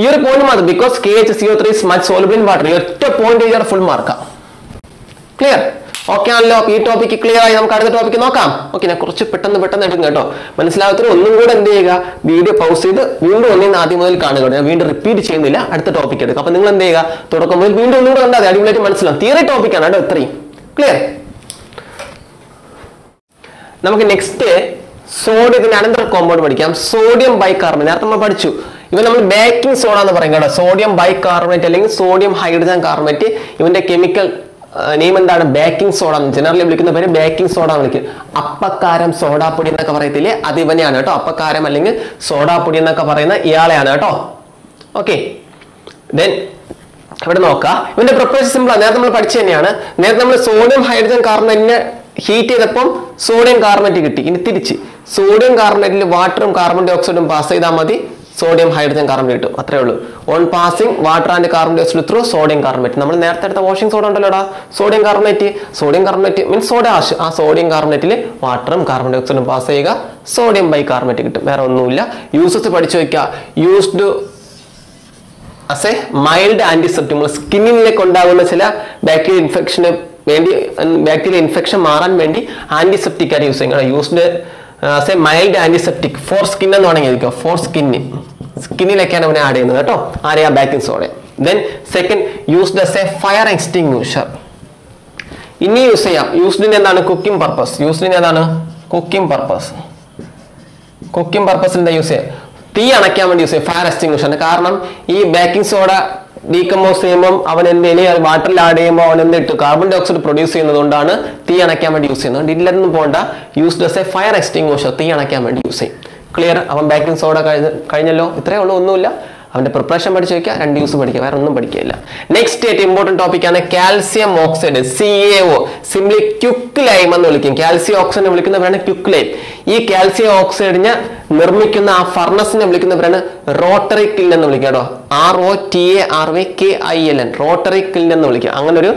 ഈ ഒരു പോയിന്റ് മാത്രം because K H CO three much soluble in water ഈ ഒറ്റ പോയിന്റ് ഫുൾ മാർക്കാണ് ക്ലിയർ ഓക്കെ ആണല്ലോ. ഈ ടോപ്പിക് ക്ലിയർ ആയി. നമുക്ക് അടുത്ത ടോപ്പിക്ക് നോക്കാം. ഓക്കെ ഞാൻ കുറച്ച് പെട്ടെന്ന് പെട്ടെന്ന് എടുക്കും കേട്ടോ. മനസ്സിലാകത്തിന് ഒന്നും കൂടെ എന്ത് ചെയ്യുക? വീഡിയോ പൗസ് ചെയ്ത് വീണ്ടും ഒന്നിന്ന് ആദ്യം മുതൽ കാണുക ഞാൻ വീണ്ടും റിപ്പീറ്റ് ചെയ്യുന്നില്ല. അടുത്ത ടോപ്പിക് എടുക്കുക അപ്പൊ നിങ്ങൾ എന്ത് ചെയ്യുക? തുടക്കം മുതൽ വീണ്ടും ഒന്നും കൂടെ കണ്ടാൽ അടിപൊളി അടിപൊളിയായിട്ട് മനസ്സിലാവും. തിയറി ടോപ്പിക്കാണ് കേട്ടോ ഇത്രയും. ക്ലിയർ നമുക്ക് നെക്സ്റ്റ് സോഡിയത്തിന്റെ അനന്തര കോമ്പൗണ്ട് പഠിക്കാം. സോഡിയം ബൈകാർബണേറ്റ് നേരത്തെ നമ്മൾ പഠിച്ചു. ഇവ നമ്മൾ ബേക്കിംഗ് സോഡ എന്ന് പറയും കേട്ടോ. സോഡിയം ബൈകാർബണേറ്റ് അല്ലെങ്കിൽ സോഡിയം ഹൈഡ്രജൻ കാർബണേറ്റ് ഇവന്റെ കെമിക്കൽ നെയിം എന്താണ്? ബേക്കിംഗ് സോഡ ജനറലി വിളിക്കുന്ന പേര് ബേക്കിംഗ് സോഡ വിളിക്കും അപ്പക്കാരം സോഡാപ്പൊടി എന്നൊക്കെ പറയത്തില്ലേ? അത് ഇവനെയാണ് കേട്ടോ. അപ്പക്കാരം അല്ലെങ്കിൽ സോഡാപ്പൊടി എന്നൊക്കെ പറയുന്ന ഇയാളെയാണ് കേട്ടോ. ഓക്കെ ദെൻ ഇവിടെ നോക്കാം. ഇവന്റെ പ്രിപ്പറേഷൻ സിമ്പിൾ ആണ് നേരത്തെ നമ്മൾ പഠിച്ചു തന്നെയാണ്. നേരത്തെ നമ്മൾ സോഡിയം ഹൈഡ്രജൻ കാർബണേറ്റിനെ ഹീറ്റ് ചെയ്തപ്പം സോഡിയം കാർബണേറ്റ് കിട്ടി. ഇനി തിരിച്ച്. സോഡിയം കാർബണേറ്റിൽ വാട്ടറും കാർബൺ ഡയോക്സൈഡും പാസ് ചെയ്താൽ മതി. സോഡിയം ഹൈഡ്രജൻ കിട്ടും അത്രേ ഉള്ളൂ. On passing water and carbon dioxide through sodium carbonate നമ്മൾ നേരത്തെ എടുത്ത washing soda ഉണ്ടല്ലോടാ sodium carbonate sodium carbonate means soda ash ആ സോഡിയം കാർബണേറ്റിൽ വാട്ടറും കാർബൺ ഡയോക്സൈഡും പാസ് ചെയ്യുക. സോഡിയം ബൈ കാർബണേറ്റ് കിട്ടും. വേറെ ഒന്നുമില്ല. യൂസസ് പഠിച്ചു വയ്ക്കുക. Used as a mild antiseptic നമ്മൾ സ്കിന്നിലേക്ക് ഉണ്ടാകുന്ന ചില ബാക്ടീരിയ ഇൻഫെക്ഷന് വേണ്ടി ബാക്ടീരിയ ഇൻഫെക്ഷൻ മാറാൻ വേണ്ടി ആന്റിസെപ്റ്റിക് ആയിട്ട് യൂസ് ചെയ്യുക. Used as a mild antiseptic for skin എന്ന് വേണമെങ്കിൽ ഫോർ സ്കിന് സ്കിന്നിലൊക്കെയാണ് അവനെ ആഡ് ചെയ്യുന്നത് കേട്ടോ. ആരെയാ? Baking soda then second used as a fire extinguisher ഇനി യൂസ് ചെയ്യാം. യൂസ്ഡിന് എന്താണ്? കുക്കിംഗ് പർപ്പസ് യൂസ്ഡിന് എന്താണ് കുക്കിംഗ് പർപ്പസ് കുക്കിംഗ് പർപ്പസിന്റെ യൂസ് ചെയ്യാം? തീ അണയ്ക്കാൻ വേണ്ടി യൂസ് ചെയ്യും. ഫയർ എക്സ്റ്റിങ്വിഷർ കാരണം ഈ ബേക്കിംഗ് സോഡ ഡീകമ്പോസ് ചെയ്യുമ്പോൾ അവൻ എന്ത് ഇനി വാട്ടറിൽ ആഡ് ചെയ്യുമ്പോൾ അവൻ എന്ത് ഇട്ടു? കാർബൺ ഡയോക്സൈഡ് പ്രൊഡ്യൂസ് ചെയ്യുന്നതുകൊണ്ടാണ് തീ അണയ്ക്കാൻ വേണ്ടി യൂസ് ചെയ്യുന്നത്. ഇല്ലെന്നും പോകണ്ട used as a fire extinguisher തീ അണയ്ക്കാൻ വേണ്ടി യൂസ് ചെയ്യും. ക്ലിയർ അവൻ ബേക്കിംഗ് സോഡ കഴിഞ്ഞ കഴിഞ്ഞല്ലോ. ഇത്രയേ ഉള്ളൂ. ഒന്നുമില്ല. അവന്റെ പ്രിപ്പറേഷൻ പഠിച്ചു വയ്ക്കുക രണ്ട് യൂസ് പഠിക്കുക വേറെ ഒന്നും പഠിക്കില്ല നെക്സ്റ്റ് ഏറ്റവും ഇമ്പോർട്ടന്റ് ടോപ്പിക് ആണ് calcium oxide C A O simply quick lime എന്ന് വിളിക്കും. കാൽസ്യം ഓക്സൈഡ് വിളിക്കുന്നവരാണ് ക്യുക്ക് ലൈം ഈ കാൽസ്യം ഓക്സൈഡിനെ നിർമ്മിക്കുന്ന ആ ഫർണസിനെ വിളിക്കുന്നവരാണ് റോട്ടറി കിൽ എന്ന് വിളിക്കുക കേട്ടോ. R O T A R Y K I L N rotary kiln എന്ന് വിളിക്കുക. അങ്ങനെ ഒരു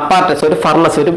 അപ്പാർട്ടസ് ഒരു ഫർണസ് ഒരു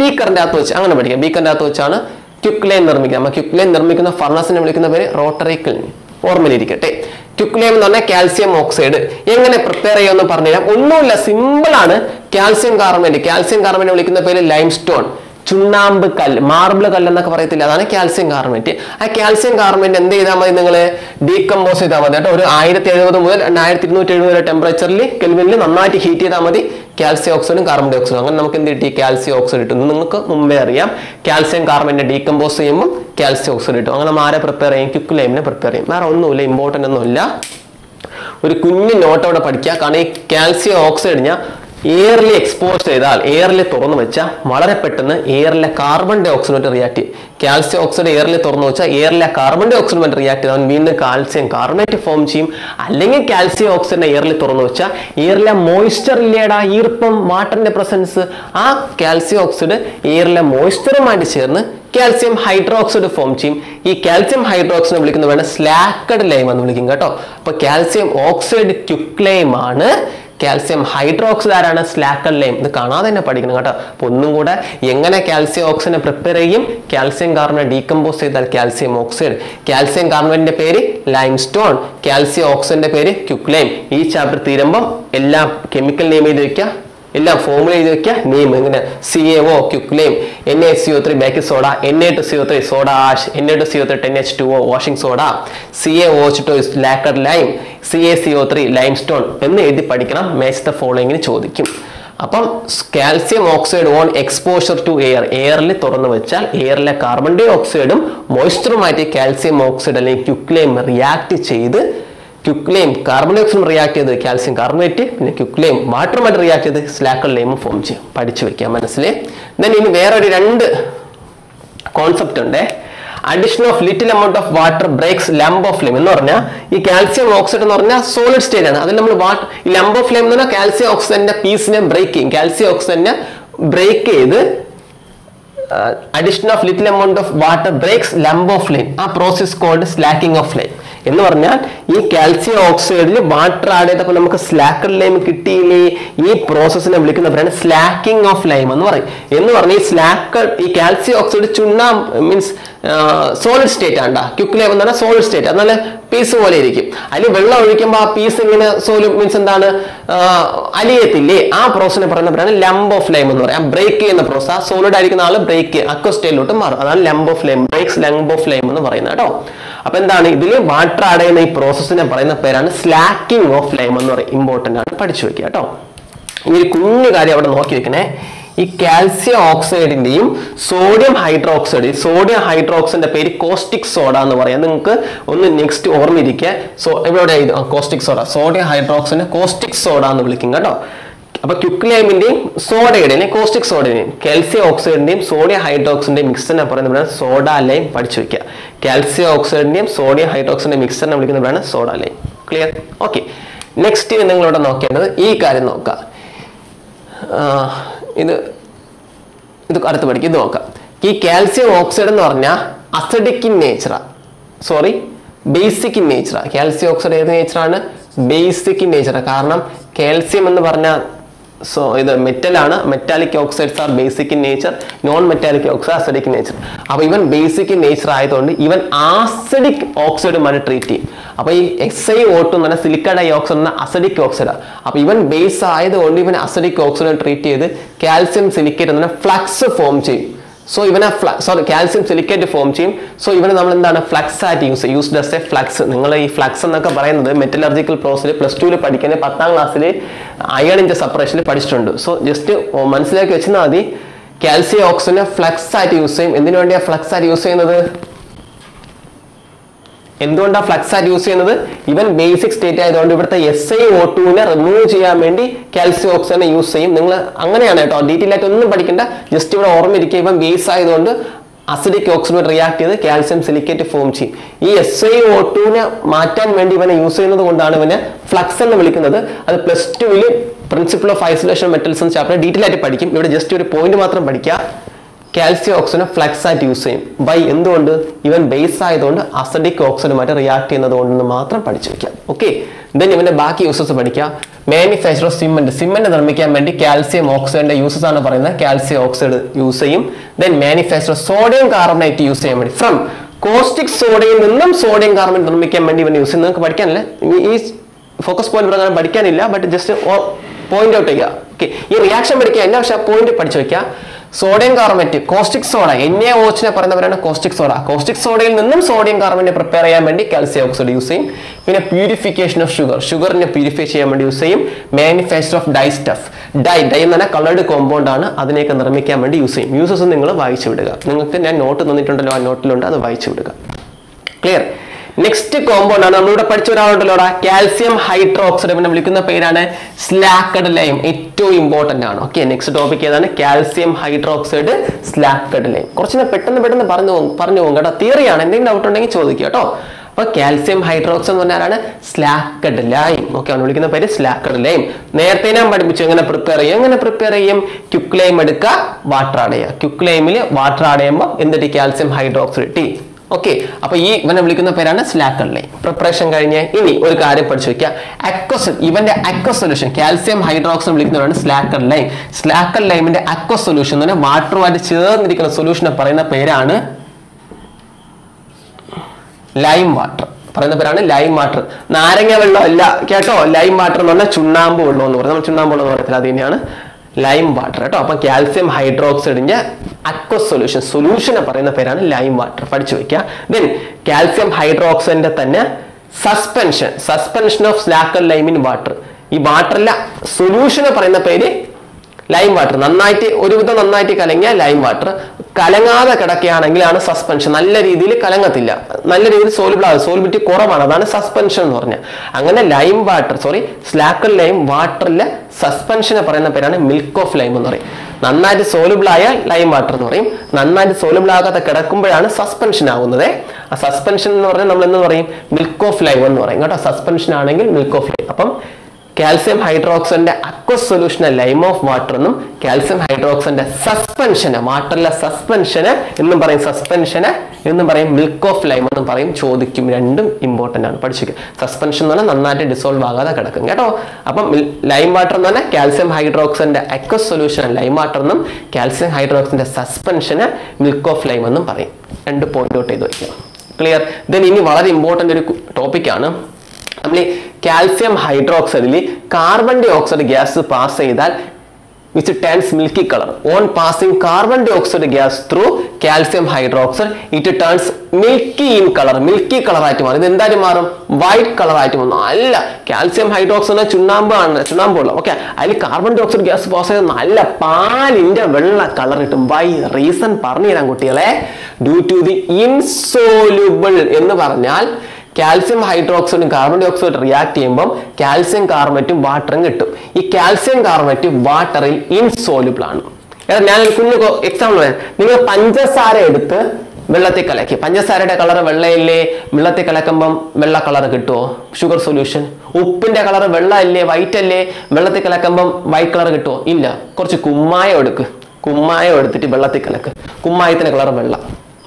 ബീക്കറിന്റെ അകത്ത് വെച്ച് അങ്ങനെ പഠിക്കാം. ബീക്കറിന്റെ അകത്ത് വെച്ചാണ് ക്യുക്ലൈൻ നിർമ്മിക്കുക. നമ്മൾ ക്യുക്ലൈൻ നിർമ്മിക്കുന്ന ഫർണസിനെ വിളിക്കുന്ന പേര് റോട്ടറി കിളിൻ ഓർമ്മയിലിരിക്കട്ടെ. ക്യുക്ലൈം എന്ന് പറഞ്ഞാൽ കാൽസ്യം ഓക്സൈഡ് എങ്ങനെ പ്രിപ്പയർ ചെയ്യുമെന്ന് കഴിഞ്ഞാൽ ഒന്നുമില്ല സിമ്പിൾ ആണ്. കാൽസ്യം കാർബണേറ്റ് കാൽസ്യം കാർബണേറ്റ് വിളിക്കുന്ന പേര് ലൈം സ്റ്റോൺ ചുണ്ണാമ്പ് കല്ല് മാർബിൾ കല്ലെന്നൊക്കെ പറയത്തില്ല. അതാണ് കാൽസ്യം കാർബണേറ്റ് ആ കാൽസ്യം കാർബണേറ്റ് എന്ത് ചെയ്താൽ മതി നിങ്ങൾ ഡീകമ്പോസ് ചെയ്താൽ മതി കേട്ടോ. ഒരു ആയിരത്തി എഴുപത് മുതൽ രണ്ടായിരത്തി ഇരുന്നൂറ്റി എഴുപത് വരെ ടെമ്പറേച്ചറിൽ കെൽവിനിൽ നന്നായിട്ട് ഹീറ്റ് ചെയ്താൽ മതി. കാൽസ്യം ഓക്സൈഡും കാർബൺ ഡൈ ഓക്സൈഡും അങ്ങനെ നമുക്ക് എന്ത് കിട്ടി? കാൽസ്യം ഓക്സൈഡ് കിട്ടും. നിങ്ങൾക്ക് മുമ്പേ അറിയാം. കാൽസ്യം കാർബണിനെ ഡീകമ്പോസ് ചെയ്യുമ്പോൾ കാൽസ്യം ഓക്സൈഡ് കിട്ടും. അങ്ങനെ ആരെ പ്രിപ്പയർ ചെയ്യും? ക്യുക്കുലൈമിനെ പ്രിപ്പയർ ചെയ്യും. വേറെ ഒന്നുമില്ല. ഇമ്പോർട്ടന്റ് ഒന്നുമില്ല. ഒരു കുഞ്ഞു നോട്ടോടെ പഠിക്കുക കാരണം ഈ കാൽസ്യം ഓക്സൈഡ് ഞാൻ എയറിൽ എക്സ്പോസ് ചെയ്താൽ എയറിൽ തുറന്നു വെച്ചാൽ വളരെ പെട്ടെന്ന് എയറിലെ കാർബൺ ഡൈ ഓക്സൈഡുമായിട്ട് റിയാക്ട് ചെയ്യും. കാൽസ്യം ഓക്സൈഡ് എയറിൽ തുറന്നു വെച്ചാൽ എയറിലെ കാർബൺ ഡൈ ഓക്സൈഡുമായിട്ട് റിയാക്ട് ചെയ്താൽ വീണ്ടും കാൽസ്യം കാർബണേറ്റ് ഫോം ചെയ്യും. അല്ലെങ്കിൽ കാൽസ്യം ഓക്സൈഡിനെ എയറിൽ തുറന്നു വെച്ചാൽ എയറിലെ മോയ്സ്ചർ ഇല്ലേടാ ഈർപ്പം വാട്ടറിന്റെ പ്രസൻസ് ആ കാൽസ്യം ഓക്സൈഡ് എയറിലെ മോയ്സ്ചറുമായിട്ട് ചേർന്ന് കാൽസ്യം ഹൈഡ്രോക്സൈഡ് ഫോം ചെയ്യും. ഈ കാൽസ്യം ഹൈഡ്രോക്സൈഡ് വിളിക്കുന്ന വേണം സ്ലാക്കഡ് ലൈം എന്ന് വിളിക്കും കേട്ടോ. അപ്പൊ കാൽസ്യം ഓക്സൈഡ് ക്യുക്ലൈം ആണ് കാൽസ്യം ഹൈഡ്രോക്സൈഡ് ആരാണ് സ്ലാക്കഡ് ലൈം ഇത് കാണാതെ തന്നെ പഠിക്കണം കേട്ടോ. അപ്പൊ ഒന്നും കൂടെ എങ്ങനെ കാൽസ്യം ഓക്സൈഡിനെ പ്രിപ്പയർ ചെയ്യും? കാൽസ്യം കാർബണെ ഡീകമ്പോസ് ചെയ്താൽ കാൽസ്യം ഓക്സൈഡ് കാൽസ്യം കാർബണിന്റെ പേര് ലൈം സ്റ്റോൺ കാൽസ്യം ഓക്സൈഡിന്റെ പേര് ക്യുക്ലൈം ഈ ചാപ്റ്റർ തീരുമ്പം എല്ലാം കെമിക്കൽ നെയിം ചെയ്ത് വെക്കുക എല്ലാം ഫോമുല എഴുതി വെക്കുക നെയിം എങ്ങനെ C A O quicklime N A C O three baking soda N A two C O three soda ash N A two C O three ten H two O washing soda C A O two slaked lime C A C O three limestone എന്ന് എഴുതി പഠിക്കണം. Match the ഫോളോയിങ്ങിന് ചോദിക്കും. അപ്പം calcium oxide on exposure to air എയറിൽ തുറന്നു വെച്ചാൽ എയറിലെ കാർബൺ ഡൈ ഓക്സൈഡും മോയ്സ്ചറുമായിട്ട് കാൽസ്യം ഓക്സൈഡ് അല്ലെങ്കിൽ ക്യുക്ലെയിം റിയാക്ട് ചെയ്ത് ക്യുക്ലെയിം കാർബൺ റിയാക്ട് ചെയ്ത് കാൽസ്യം കാർബണേറ്റ് പിന്നെ ക്യുക്ലെയിം വാട്ടറുമായിട്ട് റിയാക്ട് ചെയ്ത് സ്ലാക്കർ ലെയിമും ഫോം ചെയ്യും. പഠിച്ചു വെക്കാം മനസ്സിലെ. ദെൻ ഇനി വേറൊരു രണ്ട് കോൺസെപ്റ്റ് ഉണ്ട്. Addition of little amount of water breaks lump of flame എന്ന് പറഞ്ഞാൽ ഈ കാൽസ്യം ഓക്സൈഡ് എന്ന് പറഞ്ഞാൽ സോളിഡ് സ്റ്റേറ്റ് ആണ്. അതിൽ നമ്മൾ വാട്ട് ഈ ലംബ് ഓഫ് ഫ്ലെയിം എന്ന് പറഞ്ഞാൽ കാൽസ്യം ഓക്സൈഡിന്റെ പീസിനെ ബ്രേക്ക് ചെയ്യും. കാൽസ്യം ഓക്സൈഡിനെ ബ്രേക്ക് ചെയ്ത് addition of little amount of water breaks lump of flame ആ process called slaking of flame എന്ന് പറഞ്ഞാൽ ഈ കാൽസ്യം ഓക്സൈഡിൽ വാട്ടർ ആഡ് ചെയ്തപ്പോൾ നമുക്ക് സ്ലാക്കർ ലൈം കിട്ടിയില്ലേ? ഈ പ്രോസസ്സിനെ വിളിക്കുന്ന വിളിക്കുന്നവരാണ് സ്ലാക്കിംഗ് ഓഫ് ലൈം എന്ന് പറയും. എന്ന് പറഞ്ഞാൽ ഈ സ്ലാക്ക് ഈ കാൽസ്യം ഓക്സൈഡ് ചുണ്ണാം മീൻസ് സോളിഡ് സ്റ്റേറ്റ് ആണ്ടാ ക്യുക്ക് ലേവ് എന്ന് പറഞ്ഞാൽ സോളിഡ് സ്റ്റേറ്റ് നല്ല പീസ് പോലെ ഇരിക്കും. അതിൽ വെള്ളം ഒഴിക്കുമ്പോൾ ആ പീസ് ഇങ്ങനെ സോലി മീൻസ് എന്താണ്? അലിയത്തില്ലേ? ആ പ്രോസസ്സിനെ പറയുന്നത് ലംബ് ഓഫ് ലൈം എന്ന് പറയാം. ബ്രേക്ക് ചെയ്യുന്ന പ്രോസസ് ആ സോളിഡ് ആയിരിക്കുന്ന ആൾ ബ്രേക്ക് അക്വസ്റ്റൈലിലോട്ട് മാറും. അതാണ് lump of lime breaks lump of lime എന്ന് പറയുന്നത് കേട്ടോ. അപ്പൊ എന്താണ്? ഇതിൽ വാട്ടർ ആഡ് ചെയ്യുന്ന ഈ പ്രോസസ്സിനെ പറയുന്ന പേരാണ് സ്ലാക്കിംഗ് ഓഫ് ലൈം എന്ന് പറയും. ഇമ്പോർട്ടന്റ് ആണ്. പഠിച്ചു വെക്കുക കേട്ടോ. ഈ ഒരു കുഞ്ഞു കാര്യം അവിടെ നോക്കി വെക്കണേ ഈ കാൽസ്യം ഓക്സൈഡിന്റെയും സോഡിയം ഹൈഡ്രോക്സൈഡ് സോഡിയം ഹൈഡ്രോക്സൈഡിന്റെ പേര് കോസ്റ്റിക് സോഡ എന്ന് പറയാം. നിങ്ങൾക്ക് ഒന്ന് നെക്സ്റ്റ് ഓർമ്മയിരിക്കുക സോ ഇവിടെ കോസ്റ്റിക് സോഡ സോഡിയം ഹൈഡ്രോക്സൈഡിനെ കോസ്റ്റിക് സോഡ എന്ന് വിളിക്കും കേട്ടോ. അപ്പൊ ക്യുക്ലൈമിന്റെയും സോഡയുടെയും കോസ്റ്റിക് സോഡയുടെയും കാൽസ്യം ഓക്സൈഡിന്റെയും സോഡിയം ഹൈഡ്രോക്സിന്റെയും മിക്സറിനെ പറയുന്നവരാണ് സോഡ ലൈം പഠിച്ചു വെക്കുക. കാൽസ്യം ഓക്സൈഡിന്റെയും സോഡിയം ഹൈഡ്രോക്സൈഡിന്റെയും മിക്സറിനെ വിളിക്കുന്നവരാണ് soda lime clear okay next നിങ്ങളിവിടെ നോക്കേണ്ടത് ഈ കാര്യം നോക്കുക. ഇത് ഇത് അടുത്ത് പഠിക്കും ഇത് നോക്കാം. ഈ കാൽസ്യം ഓക്സൈഡ് എന്ന് പറഞ്ഞാൽ അസഡിക് ഇൻ നേച്ചറാ സോറി ബേസിക് ഇൻ നേച്ചറാ കാൽസ്യം ഓക്സൈഡ് ഏത് നേച്ചറാണ് ബേസിക് ഇൻ നേച്ചറാ കാരണം കാൽസ്യം എന്ന് പറഞ്ഞാൽ സോ ഇത് മെറ്റലാണ് metallic oxides are basic in nature non metallic oxide acidic nature അപ്പോൾ ഇവൻ ബേസിക് ഇൻ നേച്ചർ ആയതുകൊണ്ട് ഇവൻ ആസിഡിക് ഓക്സൈഡുമാണ് ട്രീറ്റ് ചെയ്യും അപ്പോൾ ഈ എക്സ് ഐ ഓട്ട് എന്ന് പറഞ്ഞാൽ സിലിക്ക ഡൈ ഓക്സൈഡ് എന്ന അസിഡിക് ഓക്സൈഡാണ് അപ്പോൾ ഇവൻ ബേസ് ആയതുകൊണ്ട് ഇവൻ അസിഡിക് ഓക്സൈഡ് ട്രീറ്റ് ചെയ്ത് കാൽസ്യം സിലിക്കേറ്റ് പറഞ്ഞാൽ ഫ്ലക്സ് ഫോം ചെയ്യും. സോ ഇവനെ സോറി കാൽസ്യം സിലിക്കേറ്റ് ഫോം ചെയ്യും. സോ ഇവനെ നമ്മൾ എന്താണ് ഫ്ലക്സ് ആയിട്ട് use used as a flux നിങ്ങൾ ഈ ഫ്ലക്സ് എന്നൊക്കെ പറയുന്നത് മെറ്റലർജിക്കൽ പ്രോസസ്സിൽ പ്ലസ് ടുവിൽ പഠിക്കുന്ന പത്താം ക്ലാസ്സിൽ അയണിന്റെ സെപ്പറേഷനിൽ പഠിച്ചിട്ടുണ്ട്. സോ ജസ്റ്റ് മനസ്സിലാക്കി വെച്ചാൽ മതി. കാൽസ്യം ഓക്സിജനെ ഫ്ലക്സ് ആയിട്ട് യൂസ് ചെയ്യും. എന്തിനു വേണ്ടിയാണ് ഫ്ലക്സ് ആയിട്ട് യൂസ് ചെയ്യുന്നത്? എന്തുകൊണ്ടാണ് ഫ്ലക്സ് ആയിട്ട് യൂസ് ചെയ്യുന്നത്? ഇവൻ ബേസിക് സ്റ്റേറ്റ് ആയതുകൊണ്ട് ഇവിടുത്തെ എസ് ഐ ഒ ടുവിനെ റിമൂവ് ചെയ്യാൻ വേണ്ടി കാൽസ്യം ഓക്സിജനെ യൂസ് ചെയ്യും. നിങ്ങൾ അങ്ങനെയാണ് കേട്ടോ. ഡീറ്റെയിൽ ആയിട്ട് ഒന്നും പഠിക്കേണ്ട. ജസ്റ്റ് ഇവിടെ ഓർമ്മയിരിക്കുക ഇവൻ ബേസ് ആയതുകൊണ്ട് അസിഡിക് ഓക്സിജൻ റിയാക്ട് ചെയ്ത് കാൽസ്യം സിലിക്കേറ്റ് ഫോം ചെയ്യും. ഈ എസ് ഐ ഒ ടുവിനെ മാറ്റാൻ വേണ്ടി ഇവനെ യൂസ് ചെയ്യുന്നത് കൊണ്ടാണ് ഇവനെ ഫ്ലക്സ് എന്ന് വിളിക്കുന്നത്. അത് പ്ലസ് ടുവിൽ പ്രിൻസിപ്പിൾ ഓഫ് ഐസൊലേഷൻ മെറ്റൽസ് എന്ന ചാപ്റ്റർ ഡീറ്റെയിൽ ആയിട്ട് പഠിക്കും. ഇവിടെ ജസ്റ്റ് ഒരു പോയിന്റ് മാത്രം പഠിക്കുക. കാൽസ്യം ഓക്സിജനെ ഫ്ലക്സ് ആയിട്ട് യൂസ് ചെയ്യും. ബൈ എന്തുകൊണ്ട്? ഇവൻ ബേസ് ആയതുകൊണ്ട് അസഡിക് ഓക്സിഡുമായിട്ട് റിയാക്ട് ചെയ്യുന്നത് കൊണ്ടെന്ന് മാത്രം പഠിച്ചു വെക്കാം ഓക്കെ ദെൻ ഇവന്റെ ബാക്കി യൂസസ് പഠിക്കാം. മാനുഫാക്ചർ ഓഫ് സിമെന്റ് സിമെന്റ് നിർമ്മിക്കാൻ വേണ്ടി കാൽസ്യം ഓക്സൈഡിന്റെ യൂസസ് ആണ് പറയുന്നത്. കാൽസ്യം ഓക്സൈഡ് യൂസ് ചെയ്യും. Then manufacture sodium carbonate use ചെയ്യാൻ വേണ്ടി. ഫ്രം കോസ്റ്റിക് സോഡയിൽ നിന്നും സോഡിയം കാർബണേറ്റ് നിർമ്മിക്കാൻ വേണ്ടി ഇവൻ യൂസ് ചെയ്യും നിങ്ങൾക്ക് പഠിക്കാനില്ല? ഈ ഫോക്കസ് പോയിന്റ് പ്രകാരം പഠിക്കാനില്ല. ബട്ട് ജസ്റ്റ് പോയിന്റ് ഔട്ട് ചെയ്യുക. ഓക്കെ ഈ റിയാക്ഷൻ പഠിക്കുക. എല്ലാ പക്ഷേ പോയിന്റ് പഠിച്ചു വെക്കുക. Sodium carbonate caustic soda N A ഓച്ചിനെ പറയുന്നവരാണ് കോസ്റ്റിക് സോഡ കോസ്റ്റിക് സോഡയിൽ നിന്നും സോഡിയം കാർബണേറ്റ് പ്രിപ്പയർ ചെയ്യാൻ വേണ്ടി കാൽസ്യം ഓക്സൈഡ് യൂസ് ചെയ്യും. പിന്നെ പ്യൂരിഫിക്കേഷൻ ഓഫ് ഷുഗർ ഷുഗറിനെ പ്യൂരിഫൈ ചെയ്യാൻ വേണ്ടി യൂസ് ചെയ്യും. Manufacture of dye stuff dye dye എന്ന് പറഞ്ഞാൽ കളർഡ് കോമ്പൗണ്ട് ആണ്. അതിനെയൊക്കെ നിർമ്മിക്കാൻ വേണ്ടി യൂസ് ചെയ്യും. യൂസസ് നിങ്ങൾ വായിച്ചു വിടുക. നിങ്ങൾക്ക് ഞാൻ നോട്ട് തന്നിട്ടുണ്ടല്ലോ. ആ നോട്ടിലുണ്ട് അത് വായിച്ചു വിടുക. ക്ലിയർ നെക്സ്റ്റ് കോമ്പൗണ്ട് ആണ് നമ്മളിവിടെ പഠിച്ച ഒരാളുണ്ടല്ലോടാ. കാൽസ്യം ഹൈഡ്രോക്സൈഡ് പിന്നെ വിളിക്കുന്ന പേരാണ് സ്ലാക്കഡ് ലൈം ഏറ്റവും ഇമ്പോർട്ടന്റ് ആണ്. ഓക്കെ നെക്സ്റ്റ് ടോപ്പിക് ഏതാണ്? കാൽസ്യം ഹൈഡ്രോക്സൈഡ് സ്ലാക്കഡ് ലൈം കുറച്ച് പെട്ടെന്ന് പെട്ടെന്ന് പറഞ്ഞു പോകും പറഞ്ഞു പോകും കേട്ടോ. തിയറിയാണ് എന്തെങ്കിലും ഡൗട്ട് ഉണ്ടെങ്കിൽ ചോദിക്കുക കേട്ടോ. അപ്പൊ കാൽസ്യം ഹൈഡ്രോക്സൈഡ് എന്ന് പറഞ്ഞാലാണ് സ്ലാക്കഡ് ലൈം ഓക്കെ അവൻ വിളിക്കുന്ന പേര് സ്ലാക്കഡ് ലൈം നേരത്തെ ഞാൻ പഠിപ്പിച്ചു എങ്ങനെ പ്രിപ്പയർ ചെയ്യും? എങ്ങനെ പ്രിപ്പയർ ചെയ്യും? ക്യുക്ക് ലൈം എടുക്കുക വാട്ടർ ആഡ് ചെയ്യുക. ലൈമിൽ വാട്ടർ ആഡ് ചെയ്യുമ്പോൾ എന്തിട്ട് കാൽസ്യം ഹൈഡ്രോക്സൈഡ് ടി ഓക്കെ അപ്പൊ ഈ ഇവനെ വിളിക്കുന്ന പേരാണ് സ്ലാക്കർ ലൈൻ പ്രിപ്പറേഷൻ കഴിഞ്ഞ് ഇനി ഒരു കാര്യം പഠിച്ചു വെക്കുക അക്വസ് ഇവന്റെ അക്വ സൊല്യൂഷൻ കാൽസ്യം ഹൈഡ്രോക്സൈഡ് വിളിക്കുന്നവരാണ് സ്ലാക്കർ ലൈൻ സ്ലാക്കർ ലൈമിന്റെ അക്വ സൊല്യൂഷൻ എന്ന് പറഞ്ഞാൽ വാട്ടറുമായിട്ട് ചേർന്നിരിക്കുന്ന സൊല്യൂഷനെ പറയുന്ന പേരാണ് ലൈം വാട്ടർ പറയുന്ന പേരാണ് ലൈം വാട്ടർ നാരങ്ങ വെള്ളം അല്ല കേട്ടോ? ലൈം വാട്ടർ എന്ന് പറഞ്ഞാൽ ചുണ്ണാമ്പ് വെള്ളം എന്ന് പറയുന്നത് ചുണ്ണാമ്പ് വെള്ളം എന്ന് പറയത്തില്ല അത് തന്നെയാണ്. ലൈം വാട്ടർ കേട്ടോ? അപ്പൊ കാൽസ്യം ഹൈഡ്രോക്സൈഡിന്റെ അക്വ സൊല്യൂഷൻ സൊല്യൂഷൻ പറയുന്ന പേരാണ് ലൈം വാട്ടർ പഠിച്ചു വെക്കുക ദെൻ കാൽസ്യം ഹൈഡ്രോക്സൈഡിന്റെ തന്നെ suspension suspension of slaked lime in water ഈ വാട്ടറിലെ സൊല്യൂഷൻ പറയുന്ന പേര് ലൈം വാട്ടർ നന്നായിട്ട് ഒരുവിധം നന്നായിട്ട് കലങ്ങിയ ലൈം വാട്ടർ കലങ്ങാതെ കിടക്കുകയാണെങ്കിലാണ് സസ്പെൻഷൻ നല്ല രീതിയിൽ കലങ്ങത്തില്ല. നല്ല രീതിയിൽ സോലിബിൾ ആകും സോലിബിലിറ്റി കുറവാണ്. അതാണ് സസ്പെൻഷൻ എന്ന് പറഞ്ഞാൽ അങ്ങനെ lime water sorry slaked lime വാട്ടറിലെ സസ്പെൻഷനെ പറയുന്ന പേരാണ് മിൽക്ക് ഓഫ് ലൈം എന്ന് പറയും. നന്നായിട്ട് സോലിബിൾ ആയ ലൈം വാട്ടർ എന്ന് പറയും. നന്നായിട്ട് സോലിബിൾ ആകാതെ കിടക്കുമ്പോഴാണ് സസ്പെൻഷൻ ആകുന്നത് ആ സസ്പെൻഷൻ എന്ന് പറഞ്ഞാൽ നമ്മൾ എന്ന് പറയും? മിൽക്ക് ഓഫ് ലൈം എന്ന് പറയും. കേട്ടോ? സസ്പെൻഷൻ ആണെങ്കിൽ മിൽക്ക് ഓഫ് ലൈം അപ്പം കാൽസ്യം ഹൈഡ്രോക്സൈഡിന്റെ അക്വസ് സൊല്യൂഷനെ ലൈം ഓഫ് വാട്ടർ എന്നും കാൽസ്യം ഹൈഡ്രോക്സൈഡിന്റെ സസ്പെൻഷന് വാട്ടറിലെ സസ്പെൻഷന് എന്നും പറയും. സസ്പെൻഷന് എന്നും പറയും. മിൽക്ക് ഓഫ് ലൈം എന്നും പറയും. ചോദിക്കും. രണ്ടും ഇമ്പോർട്ടന്റ് ആണ്. പഠിച്ചിരിക്കുക. സസ്പെൻഷൻ എന്ന് പറഞ്ഞാൽ നന്നായിട്ട് ഡിസോൾവ് ആകാതെ കിടക്കും കേട്ടോ. അപ്പം ലൈം വാട്ടർ എന്ന് പറഞ്ഞാൽ കാൽസ്യം ഹൈഡ്രോക്സൈഡിന്റെ അക്വസ് സൊല്യൂഷൻ ലൈം വാട്ടർ എന്നും കാൽസ്യം ഹൈഡ്രോക്സൈഡിന്റെ സസ്പെൻഷന് മിൽക്ക് ഓഫ് ലൈം എന്നും പറയും. രണ്ട് പോയിന്റ് ഔട്ട് ചെയ്ത് വയ്ക്കുക. ക്ലിയർ ദെൻ ഇനി വളരെ ഇമ്പോർട്ടന്റ് ഒരു ടോപ്പിക്കാണ് നമ്മൾ കാൽസ്യം ഹൈഡ്രോക്സൈഡിൽ carbon dioxide gas pass ചെയ്താൽ which turns milky colour on passing carbon dioxide gas through calcium hydroxide it turns milky in colour milky colour ആയിട്ട് മാറും. ഇത് എന്തായാലും മാറും? വൈറ്റ് കളർ ആയിട്ട് മാറും. അല്ല കാൽസ്യം ഹൈഡ്രോക്സൈഡ് ചുണ്ണാമ്പ് ആണ്. ചുണ്ണാമ്പ് വെള്ളം ഓക്കെ അതിൽ carbon dioxide gas pass ചെയ്ത് നല്ല പാലിന്റെ വെള്ള കളർ കിട്ടും. വൈ റീസൺ പറഞ്ഞു തരാം കുട്ടികളെ. ഡ്യൂ ടു ദി ഇൻസോലുബിൾ എന്ന് പറഞ്ഞാൽ കാൽസ്യം ഹൈഡ്രോക്സൈഡും കാർബൺ ഡയോക്സൈഡ് റിയാക്ട് ചെയ്യുമ്പം കാൽസ്യം കാർബറ്റും വാട്ടറും കിട്ടും. ഈ കാൽസ്യം കാർബറ്റ് വാട്ടറിൽ ഇൻസോലുബിൾ ആണ്. ഞാൻ ഞാനൊരു കുഞ്ഞു എക്സാമ്പിൾ പറയാം. നിങ്ങൾ പഞ്ചസാര എടുത്ത് വെള്ളത്തിൽ കലക്കി. പഞ്ചസാരയുടെ കളർ വെള്ളയില്ലേ? വെള്ളത്തിൽ കലക്കുമ്പം വെള്ള കളർ കിട്ടുമോ ഷുഗർ സൊല്യൂഷൻ ഉപ്പിന്റെ കളർ വെള്ള അല്ലേ വൈറ്റ് അല്ലേ? വെള്ളത്തിൽ കലക്കുമ്പം വൈറ്റ് കളർ കിട്ടുമോ ഇല്ല. കുറച്ച് കുമ്മായം എടുക്ക്. കുമ്മായം എടുത്തിട്ട് വെള്ളത്തിൽ കലക്ക്. കുമ്മായത്തിന്റെ കളർ വെള്ള.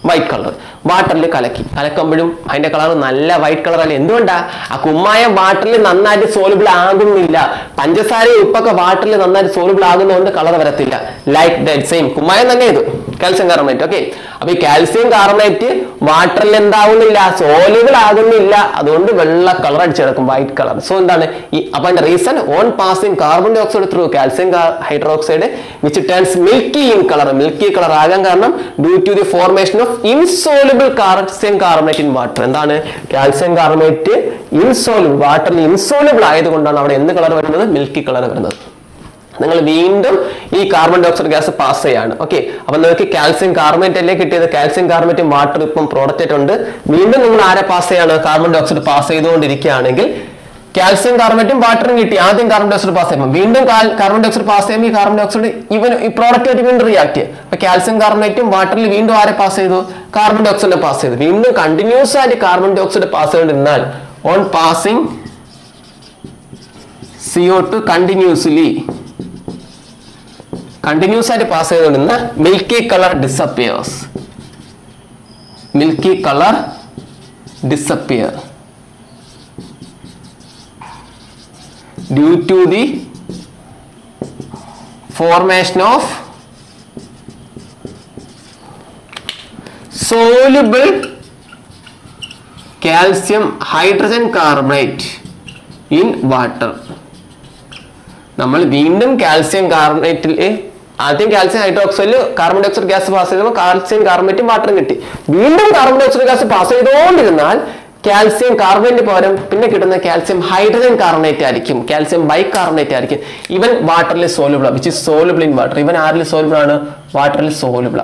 വൈറ്റ് കളർ വാട്ടറിൽ കലക്കി. കലക്കുമ്പോഴും അതിന്റെ കളർ നല്ല വൈറ്റ് കളർ അല്ലേ? എന്തുകൊണ്ടാ? ആ കുമ്മായം വാട്ടറിൽ നന്നായിട്ട് സോലുബിൾ ആകുന്നില്ല. പഞ്ചസാരയും ഉപ്പൊക്കെ വാട്ടറിൽ നന്നായിട്ട് സോലുബിൾ ആകുന്നതുകൊണ്ട് കളർ വരത്തില്ല. ലൈക്ക് ഡെഡ് സെയിം കുമ്മായം തന്നെ ഇത്. കാൽസ്യം കാർബണേറ്റ് ഓക്കെ അപ്പൊ ഈ കാൽസ്യം കാർബണേറ്റ് വാട്ടറിൽ എന്താവുന്നില്ല സോലുകൾ ആകുന്നില്ല അതുകൊണ്ട് വെള്ള കളർ അടിച്ചെടുക്കും വൈറ്റ് കളർ. സോ എന്താണ്? ഈ അപ്പൊ അതിന്റെ reason on passing carbon dioxide through calcium hydroxide which turns milky in colour milky colour ആകാൻ കാരണം due to the formation of insoluble calcium carbonate in water എന്താണ്? കാൽസ്യം കാർബണേറ്റ് ഇൻസോലുബിൾ വാട്ടറിൽ insoluble ആയതുകൊണ്ടാണ് അവിടെ എന്ത് കളർ വരുന്നത്? മിൽക്കി കളർ വരുന്നത്. നിങ്ങൾ വീണ്ടും ഈ കാർബൺ ഡയോക്സൈഡ് ഗ്യാസ് പാസ് ചെയ്യാണ്. ഓക്കെ അപ്പൊ നിങ്ങൾക്ക് കാൽസ്യം കാർബണേറ്റ് അല്ലേ കിട്ടിയത്? കാൽസ്യം കാർബണേറ്റും വാട്ടർ ഇപ്പം പ്രോഡക്റ്റ് ആയിട്ടുണ്ട്. വീണ്ടും നിങ്ങൾ ആരെ പാസ് ചെയ്യാണ്? കാർബൺ ഡയോക്സൈഡ് പാസ് ചെയ്തുകൊണ്ടിരിക്കുകയാണെങ്കിൽ കാൽസ്യം കാർബണേറ്റും വാട്ടറും കിട്ടി. ആദ്യം കാർബൺ ഡയോക്സൈഡ് പാസ് ചെയ്യുമ്പോൾ വീണ്ടും കാർബൺ ഡയോക്സൈഡ് പാസ് ചെയ്യുമ്പോൾ ഈ കാർബൺ ഡയോക്സൈഡ് ഇവൻ ഈ പ്രോഡക്റ്റ് ആയിട്ട് വീണ്ടും റിയാക്ട് ചെയ്യും. അപ്പൊ കാൽസ്യം കാർബണേറ്റും വാട്ടറിൽ വീണ്ടും ആരെ പാസ് ചെയ്തു? കാർബൺ ഡയോക്സൈഡ് പാസ് ചെയ്തു. വീണ്ടും കണ്ടിന്യൂസ് ആയിട്ട് carbon dioxide pass ചെയ്തുകൊണ്ടിരുന്നാൽ on passing CO two continuously continuous ആയിട്ട് പാസ് ചെയ്തുകൊണ്ടിരുന്ന milky colour disappears milky colour disappear due to the formation of soluble calcium hydrogen carbonate in water നമ്മൾ വീണ്ടും calcium കാർബണേറ്റിൽ ആദ്യം calcium ഹൈഡ്രോക്സൈഡിൽ കാർബൺ ഡയോക്സൈഡ് ഗ്യാസ് പാസ് ചെയ്തപ്പോൾ calcium കാർബണേറ്റും വാട്ടറും കിട്ടി. വീണ്ടും കാർബൺ ഡയോക്സൈഡ് ഗ്യാസ് പാസ് ചെയ്തുകൊണ്ടിരുന്നാൽ കാൽസ്യം കാർബണേറ്റ് പകരം പിന്നെ കിട്ടുന്ന കാൽസ്യം ഹൈഡ്രജൻ കാർബണേറ്റ് ആയിരിക്കും. കാൽസ്യം ബൈ കാർബണേറ്റ് ആയിരിക്കും. ഇവൻ വാട്ടറിൽ soluble which is soluble in water ഇവൻ ആരിൽ സോലുബിൾ ആണ്? വാട്ടറിൽ soluble